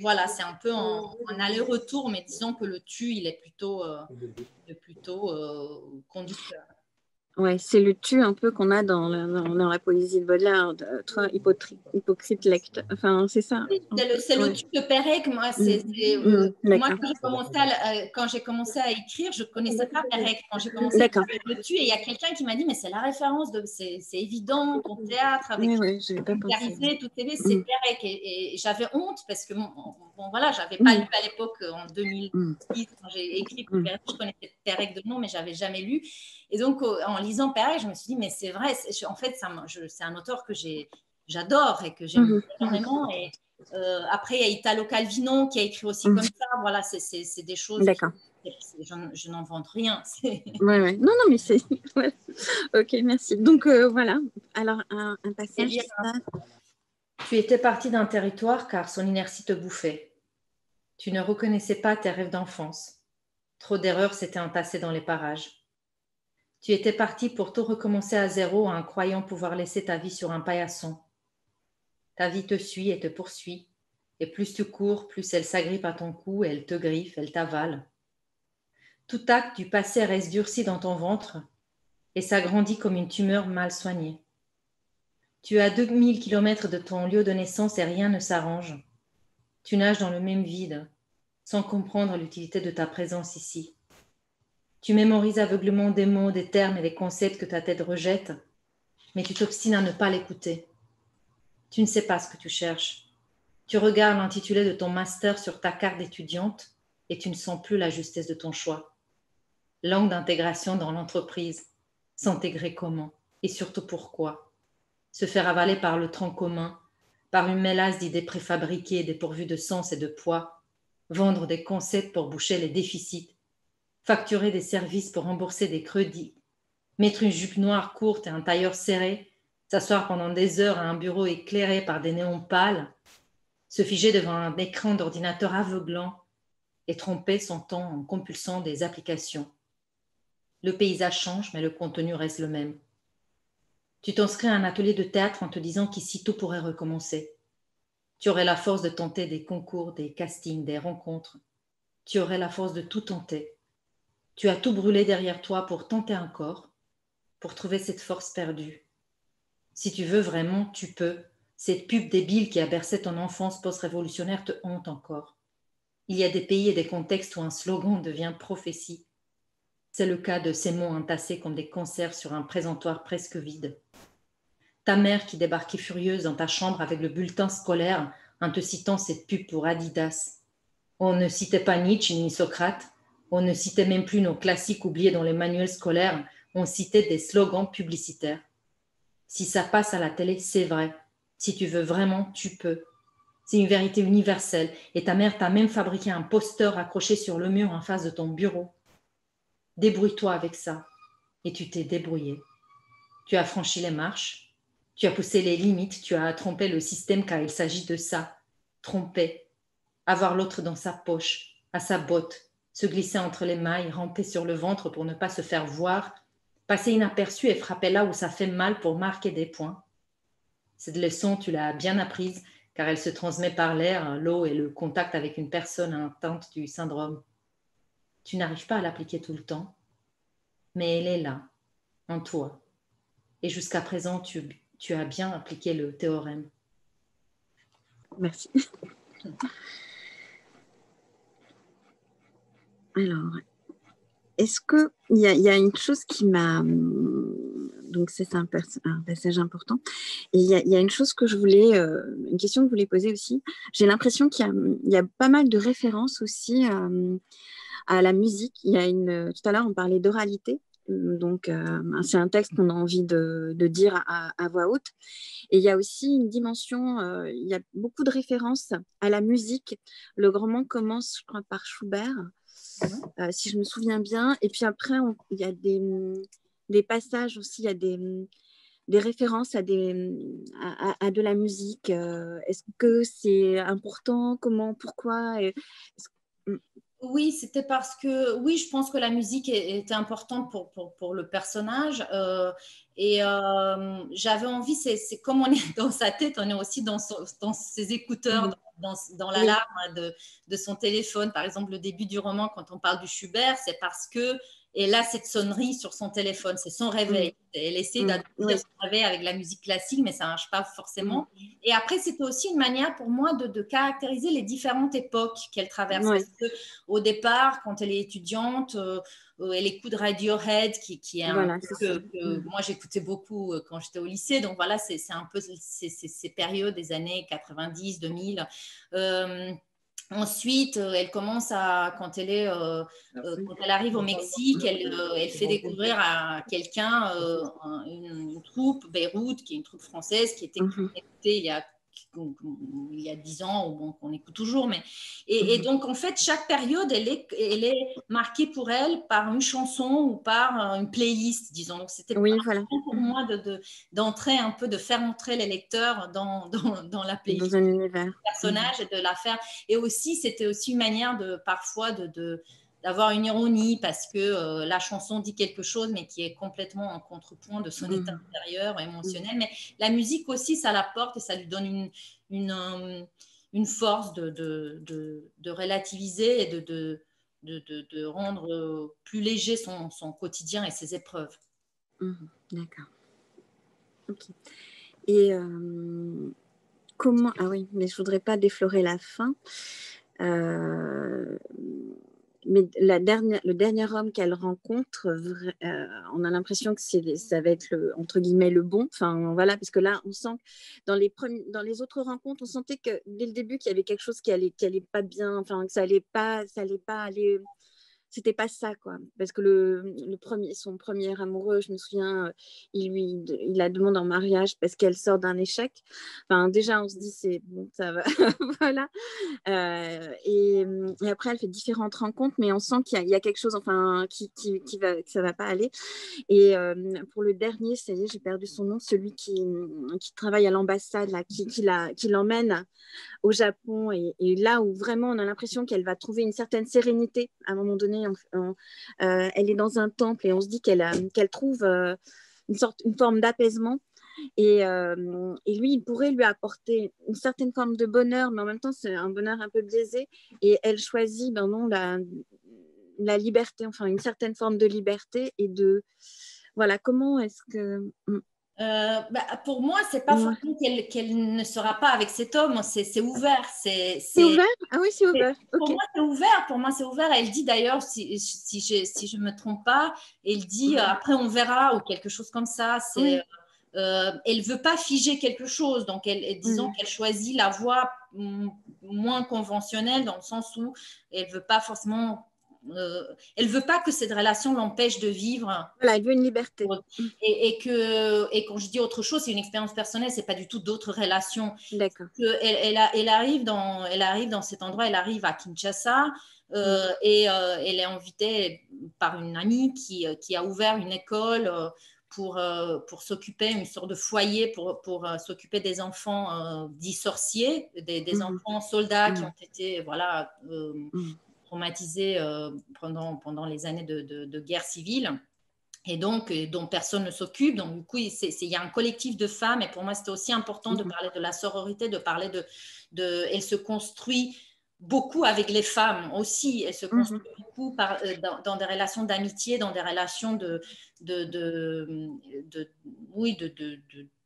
voilà, c'est un peu en, aller-retour. Mais disons que le tu, il est plutôt euh, plutôt euh, conducteur. Ouais, c'est le tu un peu qu'on a dans la, dans, la, poésie de Baudelaire, toi, hypocrite lecteur. Enfin, c'est ça. C'est le, tu de Pérec. Moi, c'est, mm. euh, mm, moi quand, j'ai commencé à, euh, quand j'ai commencé à écrire, je ne connaissais pas Pérec. Quand j'ai commencé à écrire le tu, et il y a quelqu'un qui m'a dit Mais c'est la référence, de, c'est, évident, ton théâtre, avec oui, oui, j'ai pas pensé. tout c'est mm. Pérec. Et, j'avais honte parce que, bon, bon voilà, je n'avais pas lu à l'époque, en 2010, quand j'ai écrit Pérec, je connaissais Pérec de nom, mais je n'avais jamais lu. Et donc, en lisant Perret, je me suis dit, mais c'est vrai, en fait, c'est un auteur que j'adore et que j'aime énormément. Et euh, après, il y a Italo Calvino qui a écrit aussi comme ça. Voilà, c'est des choses. D'accord. Je, n'en vante rien. Ouais, ouais. Non, non, mais c'est. Ok, merci. Donc, euh, voilà. Alors, un, passage. tu étais parti d'un territoire car son inertie te bouffait. Tu ne reconnaissais pas tes rêves d'enfance. Trop d'erreurs s'étaient entassées dans les parages. Tu étais parti pour tout recommencer à zéro en croyant pouvoir laisser ta vie sur un paillasson. Ta vie te suit et te poursuit, et plus tu cours, plus elle s'agrippe à ton cou, elle te griffe, elle t'avale. Tout acte du passé reste durci dans ton ventre et s'agrandit comme une tumeur mal soignée. Tu as 2000 kilomètres de ton lieu de naissance et rien ne s'arrange. Tu nages dans le même vide, sans comprendre l'utilité de ta présence ici. Tu mémorises aveuglement des mots, des termes et des concepts que ta tête rejette, mais tu t'obstines à ne pas l'écouter. Tu ne sais pas ce que tu cherches. Tu regardes l'intitulé de ton master sur ta carte d'étudiante et tu ne sens plus la justesse de ton choix. Langue d'intégration dans l'entreprise. S'intégrer comment? Et surtout pourquoi? Se faire avaler par le tronc commun, par une mélasse d'idées préfabriquées dépourvues de sens et de poids. Vendre des concepts pour boucher les déficits facturer des services pour rembourser des crédits, mettre une jupe noire courte et un tailleur serré, s'asseoir pendant des heures à un bureau éclairé par des néons pâles, se figer devant un écran d'ordinateur aveuglant et tromper son temps en compulsant des applications. Le paysage change, mais le contenu reste le même. Tu t'inscris à un atelier de théâtre en te disant qu'ici tout pourrait recommencer. Tu aurais la force de tenter des concours, des castings, des rencontres. Tu aurais la force de tout tenter. Tu as tout brûlé derrière toi pour tenter encore, pour trouver cette force perdue. Si tu veux vraiment, tu peux. Cette pub débile qui a bercé ton enfance post-révolutionnaire te honte encore. Il y a des pays et des contextes où un slogan devient prophétie. C'est le cas de ces mots entassés comme des conserves sur un présentoir presque vide. Ta mère qui débarquait furieuse dans ta chambre avec le bulletin scolaire en te citant cette pub pour Adidas. On ne citait pas Nietzsche ni Socrate, on ne citait même plus nos classiques oubliés dans les manuels scolaires, on citait des slogans publicitaires. Si ça passe à la télé, c'est vrai. Si tu veux vraiment, tu peux. C'est une vérité universelle et ta mère t'a même fabriqué un poster accroché sur le mur en face de ton bureau. Débrouille-toi avec ça. Et tu t'es débrouillé. Tu as franchi les marches, tu as poussé les limites, tu as trompé le système car il s'agit de ça. Tromper, avoir l'autre dans sa poche, à sa botte, se glisser entre les mailles, ramper sur le ventre pour ne pas se faire voir, passer inaperçu et frapper là où ça fait mal pour marquer des points. Cette leçon, tu l'as bien apprise car elle se transmet par l'air, l'eau et le contact avec une personne atteinte du syndrome. Tu n'arrives pas à l'appliquer tout le temps, mais elle est là, en toi. Et jusqu'à présent, tu, as bien appliqué le théorème. Merci. Alors, est-ce qu'il y, y, a une chose qui m'a... Donc, c'est un, passage important. Il y, a une chose que je voulais... Euh, une question que je voulais poser aussi. J'ai l'impression qu'il y, y, a pas mal de références aussi euh, à la musique. Il y a une... Tout à l'heure, on parlait d'oralité. Donc, euh, c'est un texte qu'on a envie de, dire à, voix haute. Et il y a aussi une dimension, euh, il y a beaucoup de références à la musique. Le grand roman commence, par Schubert, euh, si je me souviens bien. Et puis après, il y a des, passages aussi, il y a des, références à, de la musique. Euh, Est-ce que c'est important? Comment? Pourquoi? Oui, c'était parce que, oui, je pense que la musique était importante pour, pour, pour le personnage. Euh, et euh, j'avais envie, c'est comme on est dans sa tête, on est aussi dans, son, dans ses écouteurs, mmh. dans, dans l'alarme de, de, son téléphone. Par exemple, le début du roman, quand on parle du Schubert, c'est parce que et là, cette sonnerie sur son téléphone, c'est son réveil. Mm. Elle essaie mmh. oui. son réveil avec la musique classique, mais ça ne marche pas forcément. Mmh. Et après, c'était aussi une manière pour moi de, de caractériser les différentes époques qu'elle traverse. Parce que, au départ, quand elle est étudiante, euh, elle écoute Radiohead, qui, qui est un voilà, que, que mmh. moi j'écoutais beaucoup quand j'étais au lycée. Donc voilà, c'est un peu ces, périodes des années 90, 2000. Euh, Ensuite, euh, elle commence à, quand elle, est, euh, euh quand elle arrive au Mexique, elle, elle fait découvrir à quelqu'un euh, une, une, troupe, Beyrouth, qui est une troupe française, qui était mm -hmm. il y a il y a dix ans, bon, qu'on écoute toujours. Mais... Et, et, mhm. donc, en fait, chaque période, elle est, elle est marquée pour elle par une chanson ou par une playlist, disons. Donc, c'était oui, voilà. pour moi d'entrer de, de, un peu, de faire entrer les lecteurs dans, dans, dans la playlist. Dans un univers. personnage et de la faire. Et aussi, c'était aussi une manière de, parfois de, de d'avoir une ironie parce que euh, la chanson dit quelque chose, mais qui est complètement en contrepoint de son mmh. état intérieur, émotionnel. Mmh. Mais la musique aussi, ça l'apporte et ça lui donne une, une, euh, une force de, de, de, de, relativiser et de, de, de, rendre plus léger son, son, quotidien et ses épreuves. Mmh. D'accord. Ok. Et euh, comment. Ah oui, mais je ne voudrais pas déflorer la fin. Euh, mais le dernier homme qu'elle rencontre, euh, on a l'impression que ça va être le, entre guillemets le bon. Enfin voilà, parce que là, on sent dans les dans les autres rencontres, on sentait que dès le début qu'il y avait quelque chose qui allait, qui allait pas bien, enfin que ça allait pas, ça allait pas aller c'était pas ça quoi. Parce que le, le, premier son premier amoureux je me souviens euh, il lui il la demande en mariage parce qu'elle sort d'un échec. Enfin déjà on se dit c'est bon ça va voilà. Euh, et, et, après elle fait différentes rencontres mais on sent qu'il y, a quelque chose enfin qui, qui, qui, va que ça va pas aller. Et euh, pour le dernier ça y est j'ai perdu son nom celui qui, qui travaille à l'ambassade là qui, qui l'emmène au Japon et, là où vraiment on a l'impression qu'elle va trouver une certaine sérénité à un moment donné on, on, euh, elle est dans un temple et on se dit qu'elle qu trouve euh, une, sorte, une forme d'apaisement. Et, euh, et, lui, il pourrait lui apporter une certaine forme de bonheur, mais en même temps, c'est un bonheur un peu biaisé. Et elle choisit, ben non, la, la liberté, enfin une certaine forme de liberté et de voilà comment est-ce que hmm. Euh, bah, pour moi, c'est pas ouais. forcément qu'elle qu ne sera pas avec cet homme, c'est ouvert. C'est ouvert? Ah oui, c'est ouvert. Pour moi, c'est ouvert. Pour moi, c'est ouvert. Elle dit d'ailleurs, si, si, je, si je me trompe pas, elle dit euh, après on verra ou quelque chose comme ça. C'est oui. euh, elle veut pas figer quelque chose, donc elle, disons mmh. qu'elle choisit la voie moins conventionnelle dans le sens où elle veut pas forcément euh, elle veut pas que cette relation l'empêche de vivre. Voilà, elle veut une liberté. Et, et, que, et quand je dis autre chose, c'est une expérience personnelle, c'est pas du tout d'autres relations. D'accord. Elle, elle, elle, arrive dans, elle arrive dans cet endroit, elle arrive à Kinshasa. Euh, mm. et euh, elle est invitée par une amie qui, qui a ouvert une école pour, pour s'occuper, une sorte de foyer pour, pour s'occuper des enfants dits sorciers, des, des mmh. enfants soldats qui ont été voilà, mmh. Traumatisés pendant, pendant les années de, de, guerre civile et donc dont personne ne s'occupe. Donc, du coup, il y a un collectif de femmes, et pour moi, c'était aussi important de parler de la sororité, de parler de, de. Elle se construit beaucoup avec les femmes aussi. Elle se mhm. construit beaucoup par, euh, dans, des relations d'amitié, dans des relations de, de, de, oui, de,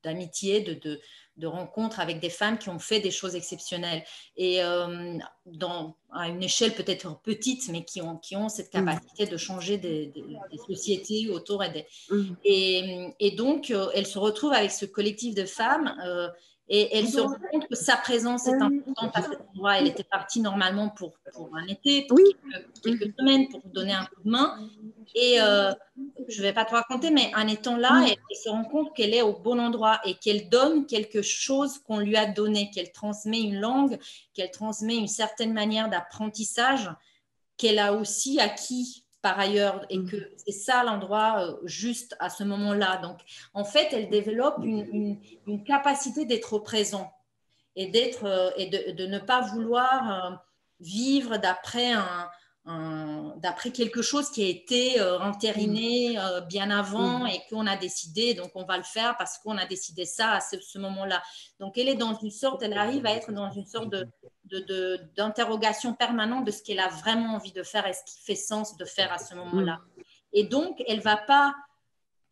d'amitié, de, de, de, rencontres avec des femmes qui ont fait des choses exceptionnelles. Et euh, dans, à une échelle peut-être petite, mais qui ont, qui ont cette mhm. capacité de changer des, sociétés autour. Et, des, mhm. et, et, donc, euh, elle se retrouve avec ce collectif de femmes. Et elle se rend compte que sa présence est importante à cet endroit. Elle était partie normalement pour, pour un été, pour quelques, semaines, pour donner un coup de main. Et euh, je ne vais pas te raconter, mais en étant là, elle, se rend compte qu'elle est au bon endroit et qu'elle donne quelque chose qu'on lui a donné, qu'elle transmet une langue, qu'elle transmet une certaine manière d'apprentissage qu'elle a aussi acquis par ailleurs et que mm. c'est ça l'endroit euh, juste à ce moment-là. Donc, en fait, elle développe une, capacité d'être présent et d'être euh, et de, ne pas vouloir euh, vivre d'après un, d'après quelque chose qui a été entériné bien avant mm. et qu'on a décidé, donc on va le faire parce qu'on a décidé ça à ce moment-là. Donc elle est dans une sorte, elle arrive à être dans une sorte de, d'interrogation permanente de ce qu'elle a vraiment envie de faire et ce qui fait sens de faire à ce moment-là. Et donc, elle va pas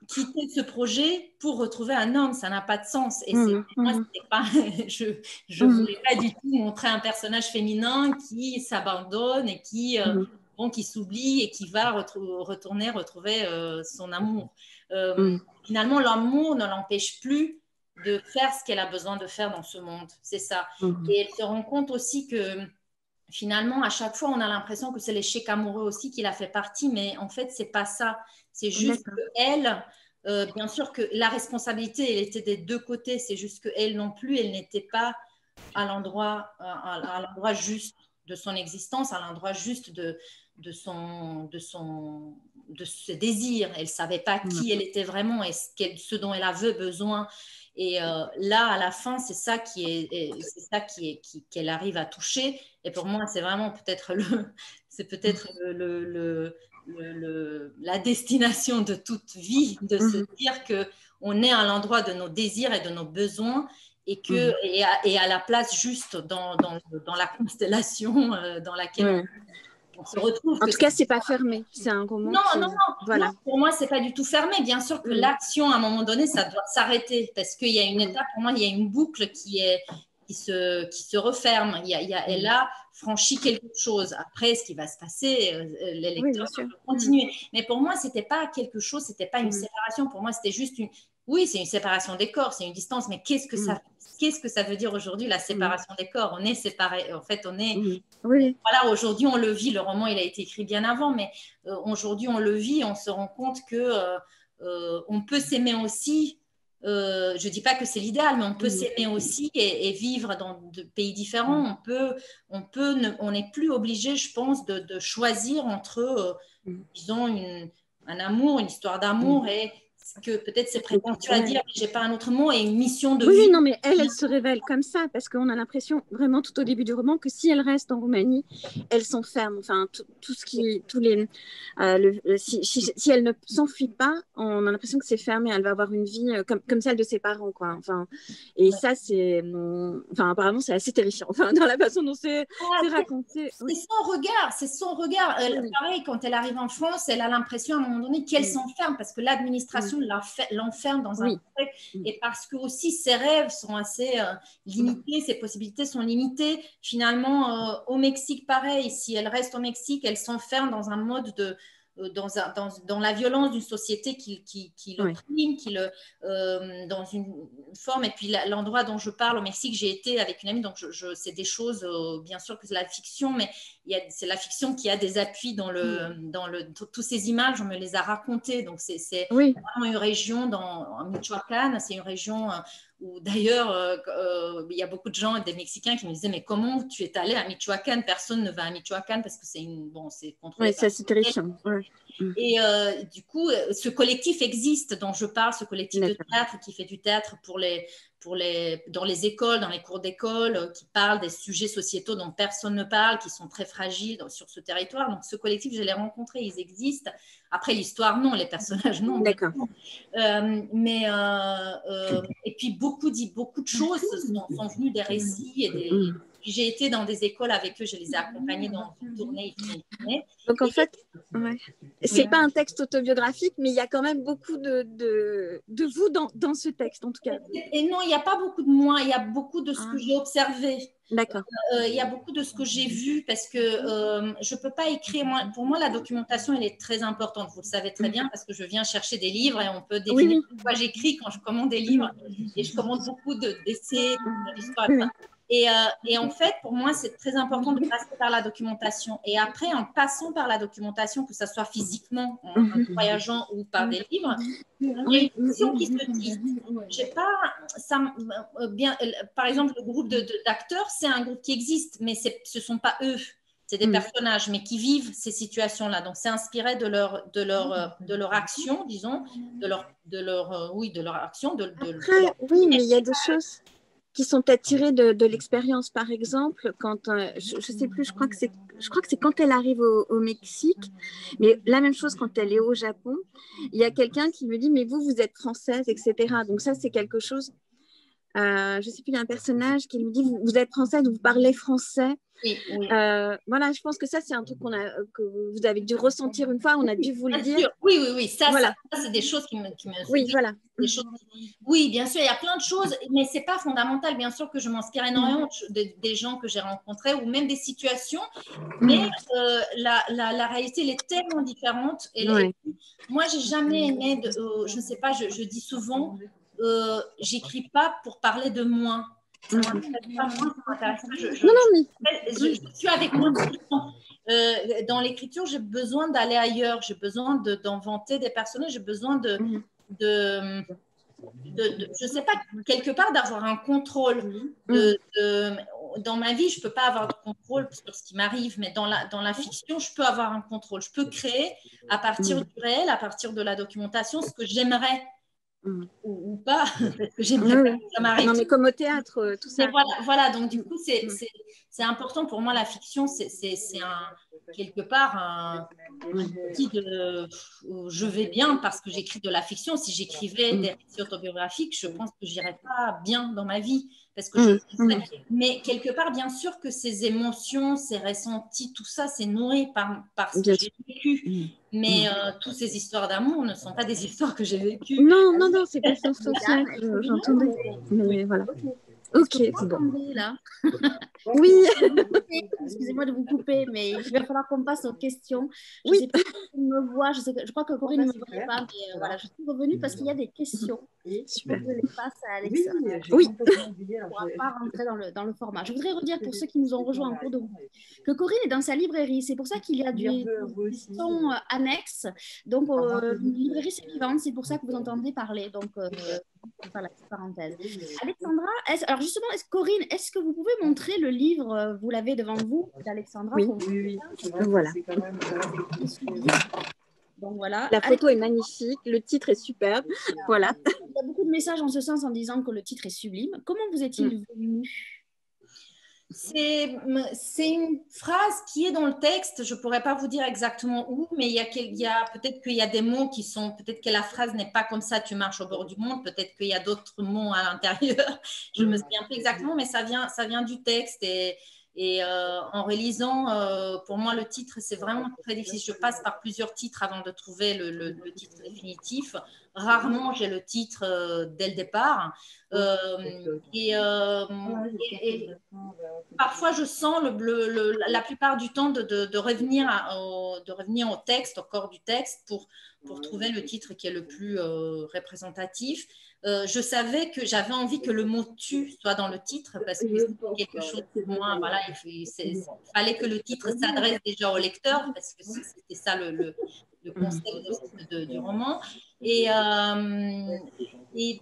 quitter ce projet pour retrouver un homme, ça n'a pas de sens. Et mmh, moi, mmh. pas, je ne mmh. voulais pas du tout montrer un personnage féminin qui s'abandonne et qui, euh, bon, qui s'oublie et qui va retourner retrouver euh, son amour. Euh, finalement, l'amour ne l'empêche plus de faire ce qu'elle a besoin de faire dans ce monde. C'est ça. Et elle se rend compte aussi que finalement, à chaque fois, on a l'impression que c'est l'échec amoureux aussi qui la fait partie, mais en fait, c'est pas ça. C'est juste qu'elle, euh, bien sûr que la responsabilité, elle était des deux côtés. C'est juste qu'elle non plus, elle n'était pas à l'endroit, à, l'endroit juste de son existence, à l'endroit juste de, de son, de son, de ses désirs. Elle savait pas qui elle était vraiment et ce, ce dont elle avait besoin. Et euh, là, à la fin, c'est ça qui est, c'est ça qui est, qu'elle arrive à toucher. Et pour moi, c'est vraiment peut-être le, c'est peut-être le, le, le, la destination de toute vie, de se mhm. dire que on est à l'endroit de nos désirs et de nos besoins et que mhm. et, à, et, à, la place juste dans, dans, dans la constellation euh, dans laquelle on se retrouve. En tout cas, c'est pas fermé. C'est un roman. Non, non, non, voilà. pour moi, c'est pas du tout fermé. Bien sûr que mm. l'action, à un moment donné, ça doit s'arrêter parce qu'il y a une étape. Pour moi, il y a une boucle qui est qui se, qui se referme. Il y a, il y a, elle a franchi quelque chose. Après, ce qui va se passer, euh, les lecteurs vont continuer. Mais pour moi, c'était pas quelque chose, c'était pas une mm. séparation. Pour moi, c'était juste une, oui, c'est une séparation des corps, c'est une distance, mais qu'est-ce que, ça, mm. qu'est-ce que ça veut dire aujourd'hui, la séparation des corps? On est séparés, en fait, on est... Oui. Voilà, aujourd'hui, on le vit, le roman, il a été écrit bien avant, mais euh, aujourd'hui, on le vit, on se rend compte que euh, euh, on peut s'aimer aussi. je ne dis pas que c'est l'idéal, mais on peut s'aimer aussi et, vivre dans deux pays différents. On peut, on peut, on n'est plus obligé, je pense, de, choisir entre, disons, un amour, une histoire d'amour et que peut-être c'est prétentieux à dire, mais j'ai pas un autre mot, et une mission de oui, vie. Oui, non, mais elle, elle se révèle comme ça, parce qu'on a l'impression vraiment tout au début du roman que si elle reste en Roumanie, elle s'enferme. Enfin, tout, ce qui, tous les, euh, le, si, si, elle ne s'enfuit pas, on a l'impression que c'est fermé. Elle va avoir une vie euh, comme, comme celle de ses parents, quoi. Enfin, et ça, c'est, enfin, apparemment, c'est assez terrifiant. Enfin, dans la façon dont c'est raconté. C'est son regard, c'est son regard. Elle, pareil, quand elle arrive en France, elle a l'impression à un moment donné qu'elle s'enferme, parce que l'administration l'enferme dans un truc. Et parce que aussi ses rêves sont assez euh, limités, ses possibilités sont limitées. Finalement, euh, au Mexique, pareil, si elle reste au Mexique, elle s'enferme dans un mode de, euh, dans, dans, dans, la violence d'une société qui, qui, qui l'opprime, qui le, euh, dans une forme. Et puis l'endroit dont je parle au Mexique, j'ai été avec une amie, donc je, c'est des choses, euh, bien sûr que c'est la fiction, mais c'est la fiction qui a des appuis dans, le, mm. dans le, toutes ces images, on me les a racontées. Donc c'est, vraiment une région dans, en Michoacán, c'est une région d'ailleurs, euh, euh, il y a beaucoup de gens, des Mexicains qui me disaient, mais comment tu es allé à Michoacán? Personne ne va à Michoacán parce que c'est une... Bon, c'est Oui, c'est terrifiant. Mm. Et du coup, ce collectif existe dont je parle, ce collectif de théâtre qui fait du théâtre pour les, pour les, dans les écoles, dans les cours d'école, qui parle des sujets sociétaux dont personne ne parle, qui sont très fragiles sur ce territoire. Donc, ce collectif, je l'ai rencontré, ils existent. Après, l'histoire, non, les personnages, non. D'accord. mais, et puis, beaucoup, dit, beaucoup de choses sont, sont venues des récits et des mm j'ai été dans des écoles avec eux, je les ai accompagnés dans une tournée. Donc en fait, ouais. c'est pas un texte autobiographique, mais il y a quand même beaucoup de, de, de vous dans, dans, ce texte, en tout cas. Et non, il n'y a pas beaucoup de moi, il y a beaucoup de ce que ah. j'ai observé. D'accord. Euh, il y a beaucoup de ce que j'ai vu parce que euh, je ne peux pas écrire. Moi, pour moi, la documentation, elle est très importante. Vous le savez très bien parce que je viens chercher des livres et on peut définir pourquoi j'écris quand je commande des livres. Et je commande beaucoup d'essais, d'histoires. Et, euh, et, en fait, pour moi, c'est très important de passer par la documentation. Et après, en passant par la documentation, que ce soit physiquement, en, mhm. voyageant ou par des livres, il y a une question qui se dit. J'ai pas, ça, euh, bien, euh, par exemple, le groupe d'acteurs, c'est un groupe qui existe, mais ce ne sont pas eux. C'est des mhm. personnages, mais qui vivent ces situations-là. Donc, c'est inspiré de leur, de, leur, de leur action, disons, de leur, de leur, oui, de leur action. De, Après, oui, mais il y a des choses qui sont attirées de, de l'expérience. Par exemple, quand euh, je, ne sais plus, je crois que c'est, je crois que c'est quand elle arrive au, au, Mexique, mais la même chose quand elle est au Japon. Il y a quelqu'un qui me dit mais vous vous êtes française, etc. Donc ça c'est quelque chose. Euh, je sais plus, il y a un personnage qui me dit vous, vous êtes française, vous parlez français. Euh, voilà, je pense que ça, c'est un truc qu'on a, que vous avez dû ressentir une fois, on a dû vous le dire. Oui, oui, oui, ça, ça, c'est des choses qui me. Qui me oui, voilà. Oui, bien sûr, il y a plein de choses, mais c'est pas fondamental. Bien sûr que je m'inspire énormément des gens que j'ai rencontrés ou même des situations, mais euh, la, la, la, réalité, elle est tellement différente. Et moi, j'ai jamais aimé, de, euh, je ne sais pas, je, je dis souvent, j'écris pas pour parler de moi non, non, mais... Je, suis avec moi. Euh, dans l'écriture, j'ai besoin d'aller ailleurs, j'ai besoin d'inventer des personnages, j'ai besoin de, mhm. de, de, je ne sais pas, quelque part d'avoir un contrôle. Mhm. dans ma vie, je ne peux pas avoir de contrôle sur ce qui m'arrive, mais dans la, dans la fiction, je peux avoir un contrôle. Je peux créer à partir du réel, à partir de la documentation, ce que j'aimerais Mm. ou, pas, parce que j'aimerais ça m'arrive. Non, mais comme au théâtre, euh, tout ça. Voilà, voilà, donc du coup, c'est mm. important pour moi, la fiction, c'est un, quelque part un, outil de. Je vais bien parce que j'écris de la fiction. Si j'écrivais mm. des récits autobiographiques, je pense que j'irais pas bien dans ma vie. Parce que je, mais quelque part, bien sûr que ces émotions, ces ressentis, tout ça, c'est nourri par, par ce que j'ai vécu. Mais euh, toutes ces histoires d'amour ne sont pas des histoires que j'ai vécues. Non, non, non, c'est pas ça, j'entendais. Mais voilà. Ok, c'est bon. Là. oui. Excusez-moi de vous couper, mais il va falloir qu'on passe aux questions. Je oui. sais pas si me voit, je, sais je crois que Corinne ne me voit pas, mais euh, voilà, je suis revenue parce qu'il y a des questions. Super. Je les passe à Alexa. Oui. On ne pourra pas rentrer dans le, dans le format. Je voudrais redire pour ceux qui nous ont rejoints en cours de route que Corinne est dans sa librairie. C'est pour ça qu'il y a des questions euh, annexes. Donc, euh, une librairie, c'est vivante. C'est pour ça que vous entendez parler. Donc, euh, voilà, parenthèse. Alexandra, alors justement, est Corinne, est-ce que vous pouvez montrer le livre, euh, vous l'avez devant vous, d'Alexandra Oui, oui, oui. Voilà. Donc, voilà. La photo est magnifique, le titre est superbe. Voilà. Il y a beaucoup de messages en ce sens en disant que le titre est sublime. Comment vous est-il mm. venu? C'est une phrase qui est dans le texte, je ne pourrais pas vous dire exactement où, mais il y a, peut-être qu'il y a des mots qui sont, peut-être que la phrase n'est pas comme ça, tu marches au bord du monde, peut-être qu'il y a d'autres mots à l'intérieur, je ne me souviens plus exactement, mais ça vient, ça vient du texte et, euh, en relisant, euh, pour moi, le titre, c'est vraiment très difficile. Je passe par plusieurs titres avant de trouver le, titre définitif. Rarement, j'ai le titre euh, dès le départ. Et, et, parfois, je sens le, la plupart du temps de, de, de revenir au, de revenir au texte, au corps du texte, pour, pour trouver le titre qui est le plus représentatif. Euh, je savais que j'avais envie que le mot tu soit dans le titre parce que c'était quelque chose pour moi. Voilà, il, fallait que le titre s'adresse déjà au lecteur parce que c'était ça le, concept du roman. Et, euh, et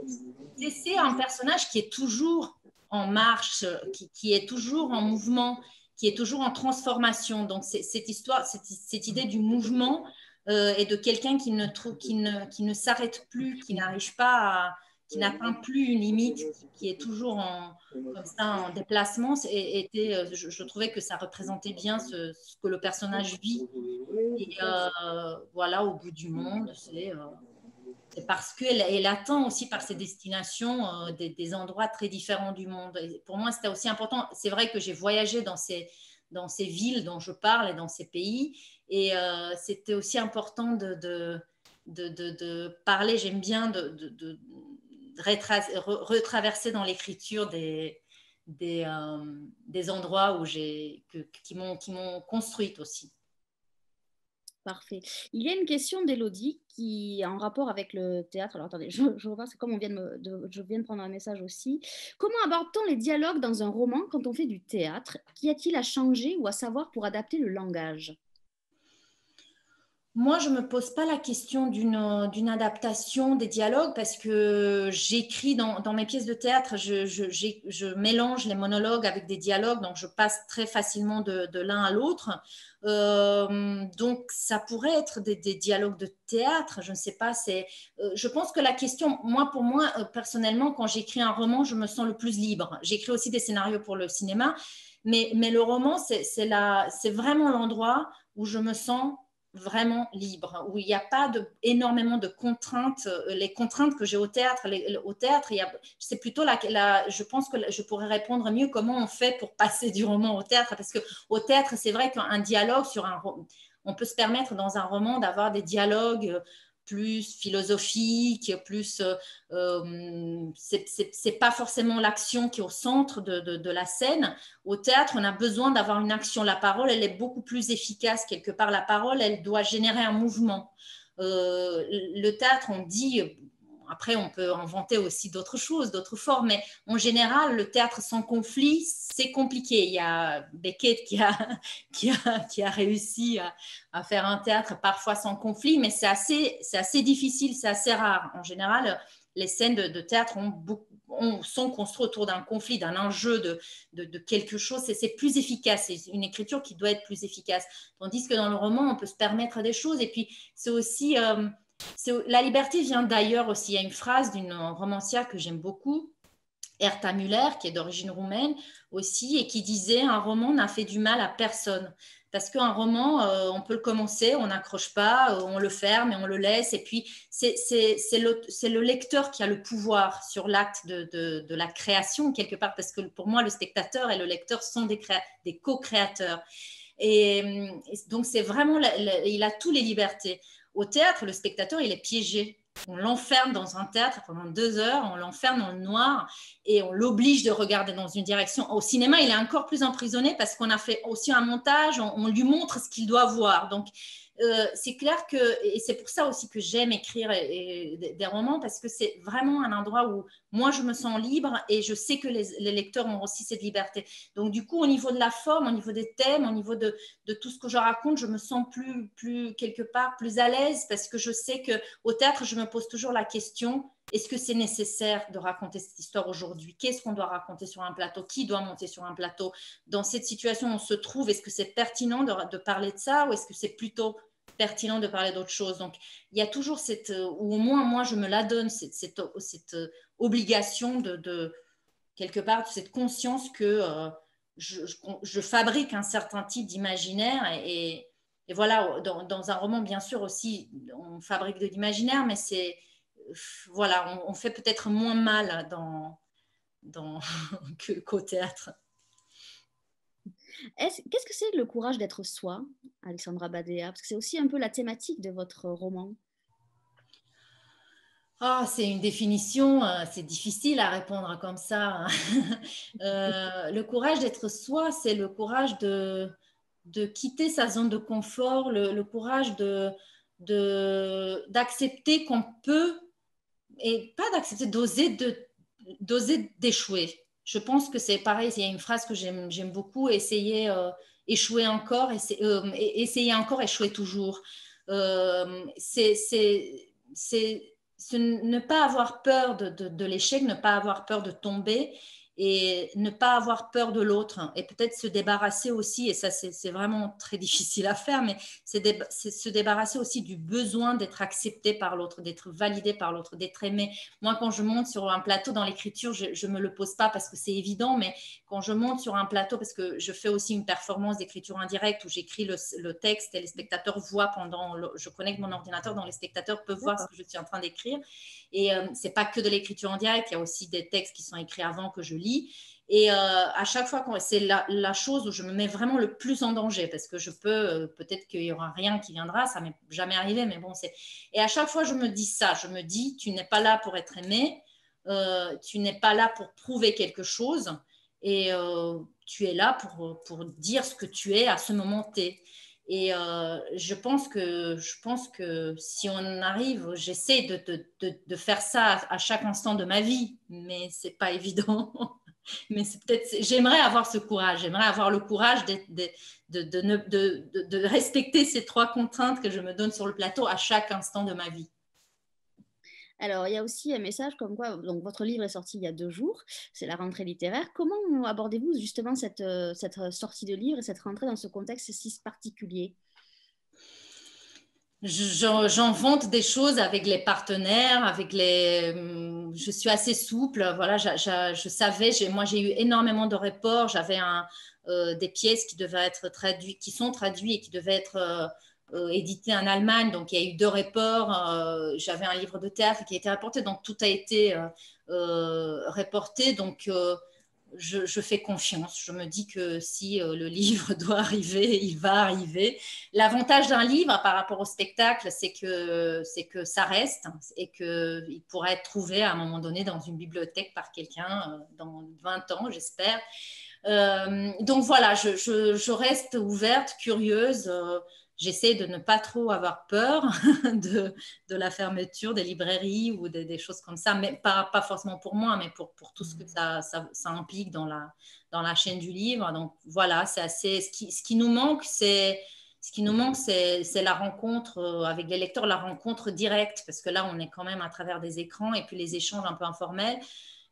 c'est un personnage qui est toujours en marche, qui, qui, est toujours en mouvement, qui est toujours en transformation. Donc, cette histoire, cette, cette idée du mouvement, et de quelqu'un qui ne, qui ne, qui ne s'arrête plus, qui n'arrive pas à qui n'atteint plus une limite, qui est toujours en, en déplacement, et, euh, je, trouvais que ça représentait bien ce, que le personnage vit. Euh, voilà, au bout du monde, c'est euh, parce qu'elle elle atteint aussi par ses destinations des, endroits très différents du monde. Pour moi, c'était aussi important. C'est vrai que j'ai voyagé dans ces, dans ces villes dont je parle et dans ces pays, et c'était aussi important de, de de, de, parler, j'aime bien de, retraverser dans l'écriture des, des, euh, des, endroits où j'ai, qui, m'ont, qui m'ont construite aussi. Parfait. Il y a une question d'Elodie qui est en rapport avec le théâtre. Alors attendez, je, je c'est comme on vient de, je viens de prendre un message aussi. Comment aborde-t-on les dialogues dans un roman quand on fait du théâtre? Qu'y a-t-il à changer ou à savoir pour adapter le langage? Moi, je ne me pose pas la question d'une adaptation des dialogues parce que j'écris dans, mes pièces de théâtre, je, mélange les monologues avec des dialogues, donc je passe très facilement de, l'un à l'autre. Euh, donc, ça pourrait être des, dialogues de théâtre, je ne sais pas. Euh, je pense que la question, moi, pour moi, euh, personnellement, quand j'écris un roman, je me sens le plus libre. J'écris aussi des scénarios pour le cinéma, mais, mais le roman, c'est vraiment l'endroit où je me sens vraiment libre, où il n'y a pas de, énormément de contraintes. Euh, les contraintes que j'ai au théâtre, au théâtre, c'est plutôt la, la, je pense que je pourrais répondre mieux comment on fait pour passer du roman au théâtre, parce que au théâtre, c'est vrai qu'un dialogue sur un, on peut se permettre dans un roman d'avoir des dialogues plus philosophique, plus. Euh, euh c'est pas forcément l'action qui est au centre de, la scène. Au théâtre, on a besoin d'avoir une action. La parole, elle est beaucoup plus efficace. Quelque part, la parole, elle doit générer un mouvement. Euh, le théâtre, on dit après, on peut inventer aussi d'autres choses, d'autres formes, mais en général, le théâtre sans conflit, c'est compliqué. Il y a Beckett qui a, qui a, qui a réussi à, faire un théâtre parfois sans conflit, mais c'est assez, assez difficile, c'est assez rare. En général, les scènes de, théâtre ont sont construites autour d'un conflit, d'un enjeu, de, de, quelque chose. C'est plus efficace. C'est une écriture qui doit être plus efficace. Tandis que dans le roman, on peut se permettre des choses. Et puis, c'est aussi... Euh, la liberté vient d'ailleurs aussi. Il y a une phrase d'une romancière que j'aime beaucoup, Erta Müller, qui est d'origine roumaine aussi, et qui disait un roman n'a fait du mal à personne. Parce qu'un roman, euh, on peut le commencer, on n'accroche pas, euh, on le ferme et on le laisse. Et puis, c'est le, lecteur qui a le pouvoir sur l'acte de, la création, quelque part, parce que pour moi, le spectateur et le lecteur sont des, des co-créateurs. Et, donc, c'est vraiment, il a toutes les libertés. Au théâtre, le spectateur, il est piégé. On l'enferme dans un théâtre pendant deux heures, on l'enferme dans le noir et on l'oblige de regarder dans une direction. Au cinéma, il est encore plus emprisonné parce qu'on a fait aussi un montage, on, lui montre ce qu'il doit voir. Donc, euh, c'est clair que, et c'est pour ça aussi que j'aime écrire des romans, parce que c'est vraiment un endroit où moi je me sens libre et je sais que les, lecteurs ont aussi cette liberté. Donc du coup, au niveau de la forme, au niveau des thèmes, au niveau de, de, tout ce que je raconte, je me sens plus, plus quelque part plus à l'aise parce que je sais que au théâtre, je me pose toujours la question est-ce que c'est nécessaire de raconter cette histoire aujourd'hui? Qu'est-ce qu'on doit raconter sur un plateau? Qui doit monter sur un plateau? Dans cette situation où on se trouve, est-ce que c'est pertinent de, parler de ça ou est-ce que c'est plutôt pertinent de parler d'autre chose? Donc, il y a toujours cette, euh, ou au moins moi, je me la donne, cette, cette, euh, obligation de, quelque part, cette conscience que euh, je, fabrique un certain type d'imaginaire et, voilà, dans, dans, un roman, bien sûr aussi, on fabrique de l'imaginaire, mais c'est voilà, on, fait peut-être moins mal dans, dans, qu'au théâtre. Qu'est-ce que c'est le courage d'être soi, Alexandra Badea? Parce que c'est aussi un peu la thématique de votre roman. Ah, c'est une définition, euh, c'est difficile à répondre comme ça. Hein. Euh, le courage d'être soi, c'est le courage de, de quitter sa zone de confort, le, le courage de d'accepter qu'on peut et pas d'accepter, d'oser de, d'oser d'échouer. Je pense que c'est pareil, il y a une phrase que j'aime, j'aime beaucoup, essayer, euh, échouer encore, euh, essayer encore, échouer toujours. Euh, c'est, c'est, ne pas avoir peur de, de, l'échec, ne pas avoir peur de tomber et ne pas avoir peur de l'autre et peut-être se débarrasser aussi, et ça c'est vraiment très difficile à faire, mais c'est se débarrasser aussi du besoin d'être accepté par l'autre, d'être validé par l'autre, d'être aimé. Moi, quand je monte sur un plateau dans l'écriture, je ne me le pose pas parce que c'est évident, mais quand je monte sur un plateau, parce que je fais aussi une performance d'écriture indirecte où j'écris le, texte et les spectateurs voient pendant, je connecte mon ordinateur, dont les spectateurs peuvent voir ce que je suis en train d'écrire. Et euh, c'est pas que de l'écriture en direct, il y a aussi des textes qui sont écrits avant que je Et euh, à chaque fois, c'est la, chose où je me mets vraiment le plus en danger parce que je peux, euh, peut-être qu'il y aura rien qui viendra, ça m'est jamais arrivé, mais bon, c'est. Et à chaque fois, je me dis ça, je me dis, tu n'es pas là pour être aimé, tu n'es pas là pour prouver quelque chose, et tu es là pour, pour dire ce que tu es à ce moment T. Et euh, je, pense que, je pense que si on arrive, j'essaie de, de, de, faire ça à, chaque instant de ma vie, mais ce n'est pas évident. mais peut-être, j'aimerais avoir ce courage, j'aimerais avoir le courage de, de, respecter ces trois contraintes que je me donne sur le plateau à chaque instant de ma vie. Alors, il y a aussi un message comme quoi, donc votre livre est sorti il y a deux jours, c'est la rentrée littéraire. Comment abordez-vous justement cette, euh, cette sortie de livre et cette rentrée dans ce contexte si particulier? J'invente des choses avec les partenaires, avec les. Hum, je suis assez souple. Voilà, je, savais. Moi, j'ai eu énormément de reports. J'avais euh, des pièces qui devaient être traduites, qui sont traduites et qui devaient être euh, euh, édité en Allemagne, donc il y a eu deux reports. Euh, j'avais un livre de théâtre qui a été rapporté, donc tout a été euh, reporté. Donc je, fais confiance. Je me dis que si le livre doit arriver, il va arriver. L'avantage d'un livre par rapport au spectacle, c'est que, c'est que ça reste et qu'il pourra être trouvé à un moment donné dans une bibliothèque par quelqu'un dans 20 ans, j'espère. donc voilà, je, je, reste ouverte, curieuse j'essaie de ne pas trop avoir peur de, de, la fermeture des librairies ou des, choses comme ça, mais pas, pas, forcément pour moi, mais pour, pour tout ce que ça, ça, implique dans la, dans la chaîne du livre. Donc voilà, c'est assez. Ce qui, ce qui nous manque, c'est. Ce qui nous manque, c'est la rencontre euh, avec les lecteurs, la rencontre directe, parce que là, on est quand même à travers des écrans et puis les échanges un peu informels.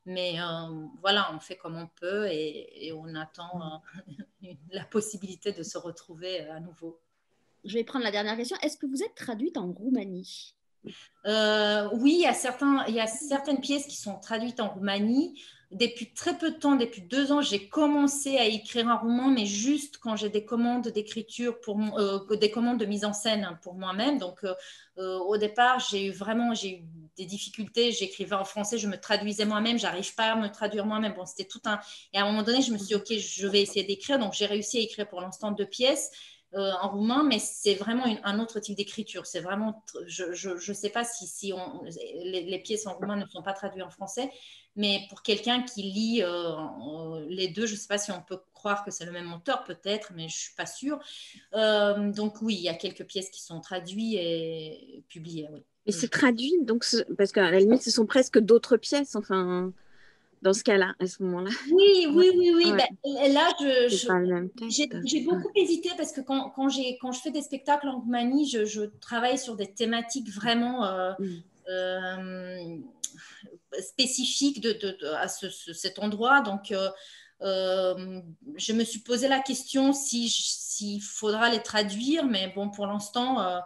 Mais euh, voilà, on fait comme on peut et, et on attend euh, la possibilité de se retrouver à nouveau je vais prendre la dernière question. Est-ce que vous êtes traduite en Roumanie? Euh, Oui, il y, a certains, il y a certaines pièces qui sont traduites en Roumanie. Depuis très peu de temps, depuis deux ans, j'ai commencé à écrire un roman, mais juste quand j'ai des commandes d'écriture, pour euh, des commandes de mise en scène pour moi-même. Donc, euh, au départ, j'ai eu vraiment j'ai eu des difficultés. J'écrivais en français, je me traduisais moi-même, j'arrive pas à me traduire moi-même. Bon, c'était tout un. Et à un moment donné, je me suis dit, ok, je vais essayer d'écrire. Donc, j'ai réussi à écrire pour l'instant deux pièces. Euh, en roumain, mais c'est vraiment un autre type d'écriture. C'est vraiment, je ne sais pas si, si on, les, pièces en roumain ne sont pas traduites en français, mais pour quelqu'un qui lit euh, les deux, je ne sais pas si on peut croire que c'est le même auteur, peut-être, mais je ne suis pas sûre. Euh, donc oui, il y a quelques pièces qui sont traduites et publiées. Oui. Et c'est traduit, donc, parce qu'à la limite, ce sont presque d'autres pièces, enfin dans ce cas-là, à ce moment-là. Oui, oui, oui, oui. Ben, là, j'ai beaucoup hésité parce que quand, quand, quand je fais des spectacles en Roumanie, je, je travaille sur des thématiques vraiment euh, mm. euh, spécifiques de, de, à ce, cet endroit. Donc, euh, je me suis posé la question s'il si faudra les traduire, mais bon, pour l'instant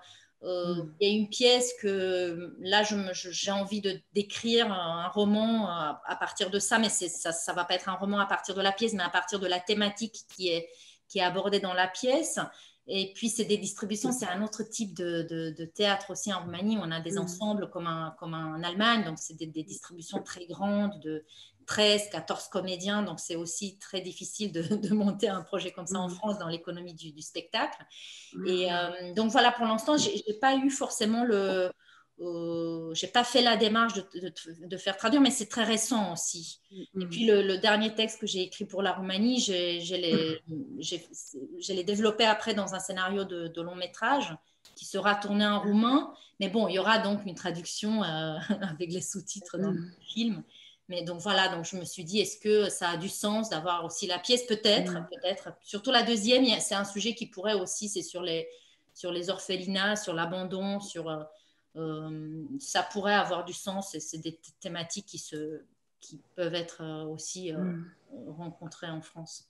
euh, mm. Il y a une pièce que là, j'ai envie de d'écrire un, roman à, partir de ça, mais ça ne va pas être un roman à partir de la pièce, mais à partir de la thématique qui est, qui est abordée dans la pièce. Et puis, c'est des distributions, c'est un autre type de, de, théâtre aussi en Roumanie. On a des mm. ensembles comme, un, comme en Allemagne, donc c'est des, des, distributions très grandes de, 13, 14 comédiens, donc c'est aussi très difficile de, monter un projet comme ça en mmh. France dans l'économie du, spectacle. Mmh. Et euh, donc voilà, pour l'instant, j'ai pas eu forcément le, euh, j'ai pas fait la démarche de, de, faire traduire, mais c'est très récent aussi. Mmh. Et puis le, dernier texte que j'ai écrit pour la Roumanie, j'ai les développé après dans un scénario de, long métrage qui sera tourné en roumain. Mais bon, il y aura donc une traduction euh, avec les sous-titres dans le film. Mais donc voilà, donc je me suis dit, est-ce que ça a du sens d'avoir aussi la pièce? Peut-être, mm. peut-être. Surtout la deuxième, c'est un sujet qui pourrait aussi, c'est sur les, sur les orphelinats, sur l'abandon, sur euh, euh, ça pourrait avoir du sens. Et c'est des thématiques qui se, qui peuvent être aussi mm. rencontrés en France.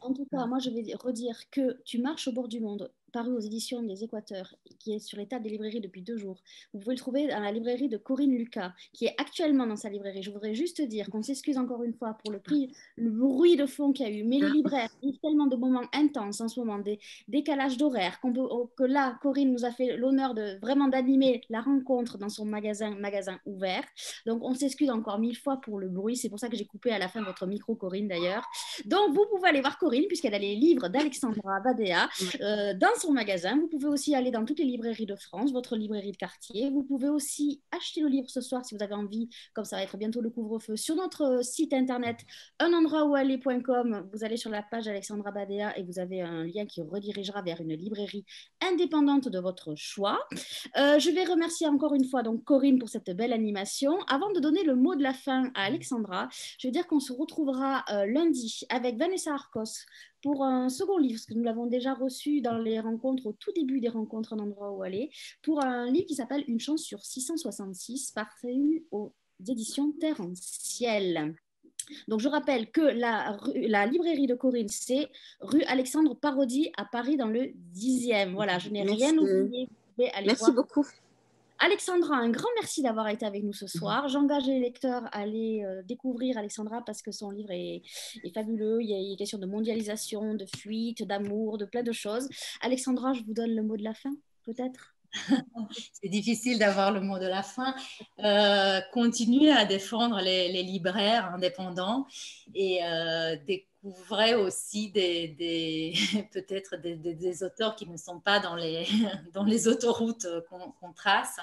En tout cas, moi, je vais redire que tu marches au bord du monde paru aux éditions des Équateurs, qui est sur l'état des librairies depuis deux jours. Vous pouvez le trouver dans la librairie de Corinne Lucas, qui est actuellement dans sa librairie. Je voudrais juste dire qu'on s'excuse encore une fois pour le prix, le bruit de fond qu'il y a eu, mais les libraires vivent tellement de moments intenses en ce moment, des décalages d'horaire, oh, que là, Corinne nous a fait l'honneur de vraiment d'animer la rencontre dans son magasin, magasin ouvert. Donc, on s'excuse encore mille fois pour le bruit. C'est pour ça que j'ai coupé à la fin votre micro, Corinne, d'ailleurs. Donc, vous pouvez aller voir Corinne, puisqu'elle a les livres d'Alexandra Badea euh, dans son magasin. Vous pouvez aussi aller dans toutes les librairies de France, votre librairie de quartier. Vous pouvez aussi acheter le livre ce soir si vous avez envie, comme ça va être bientôt le couvre-feu, sur notre site internet unendroitoualler.com. Vous allez sur la page Alexandra Badea et vous avez un lien qui redirigera vers une librairie indépendante de votre choix. Euh, je vais remercier encore une fois donc Corinne pour cette belle animation. Avant de donner le mot de la fin à Alexandra, je vais dire qu'on se retrouvera euh, lundi avec Vanessa Arcos pour un second livre, parce que nous l'avons déjà reçu dans les rencontres, au tout début des rencontres en endroit où aller, pour un livre qui s'appelle Une chance sur 666, paru aux éditions Terre en Ciel. Donc, je rappelle que la, la librairie de Corinne, c'est rue Alexandre Parodi à Paris dans le 10e. Voilà, je n'ai rien oublié. Merci beaucoup. Alexandra, un grand merci d'avoir été avec nous ce mhm. soir. J'engage les lecteurs à aller euh, découvrir Alexandra parce que son livre est, fabuleux. Il y, a, il question de mondialisation, de fuite, d'amour, de plein de choses. Alexandra, je vous donne le mot de la fin, peut-être? c'est difficile d'avoir le mot de la fin. Euh, continuer à défendre les, libraires indépendants et euh, découvrir aussi peut-être des, auteurs qui ne sont pas dans les, autoroutes qu'on trace.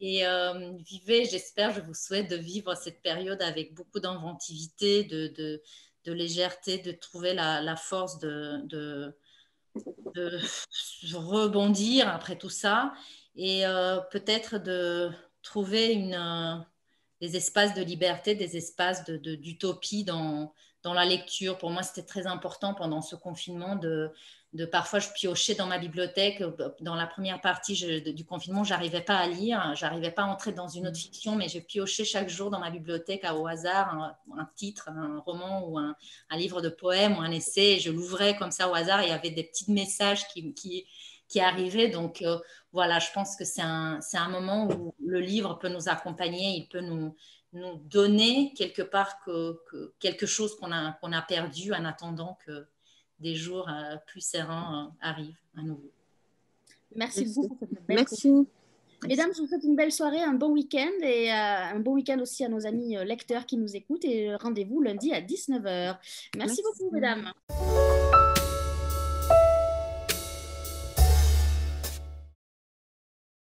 Et euh, vivez, j'espère, je vous souhaite de vivre cette période avec beaucoup d'inventivité, de, légèreté, de trouver la, force de, rebondir après tout ça et euh, peut-être de trouver une, euh, des espaces de liberté, des espaces d'utopie de, dans, dans la lecture. Pour moi, c'était très important pendant ce confinement de, de parfois je piochais dans ma bibliothèque. Dans la première partie du confinement, j'arrivais pas à lire, j'arrivais pas à entrer dans une autre fiction, mais je piochais chaque jour dans ma bibliothèque à, au hasard un, titre, un roman ou un, livre de poème ou un essai. je l'ouvrais comme ça au hasard. Et il y avait des petits messages qui, qui, qui arrivaient. Donc euh, voilà, je pense que c'est un, un moment où le livre peut nous accompagner, il peut nous, nous donner quelque part que, quelque chose qu'on a, qu'on a perdu en attendant que des jours euh, plus sereins euh, arrivent à nouveau. Merci, beaucoup pour cette belle Merci. Mesdames, je vous souhaite une belle soirée, un bon week-end et euh, un bon week-end aussi à nos amis lecteurs qui nous écoutent et rendez-vous lundi à 19h. Merci, beaucoup, mesdames.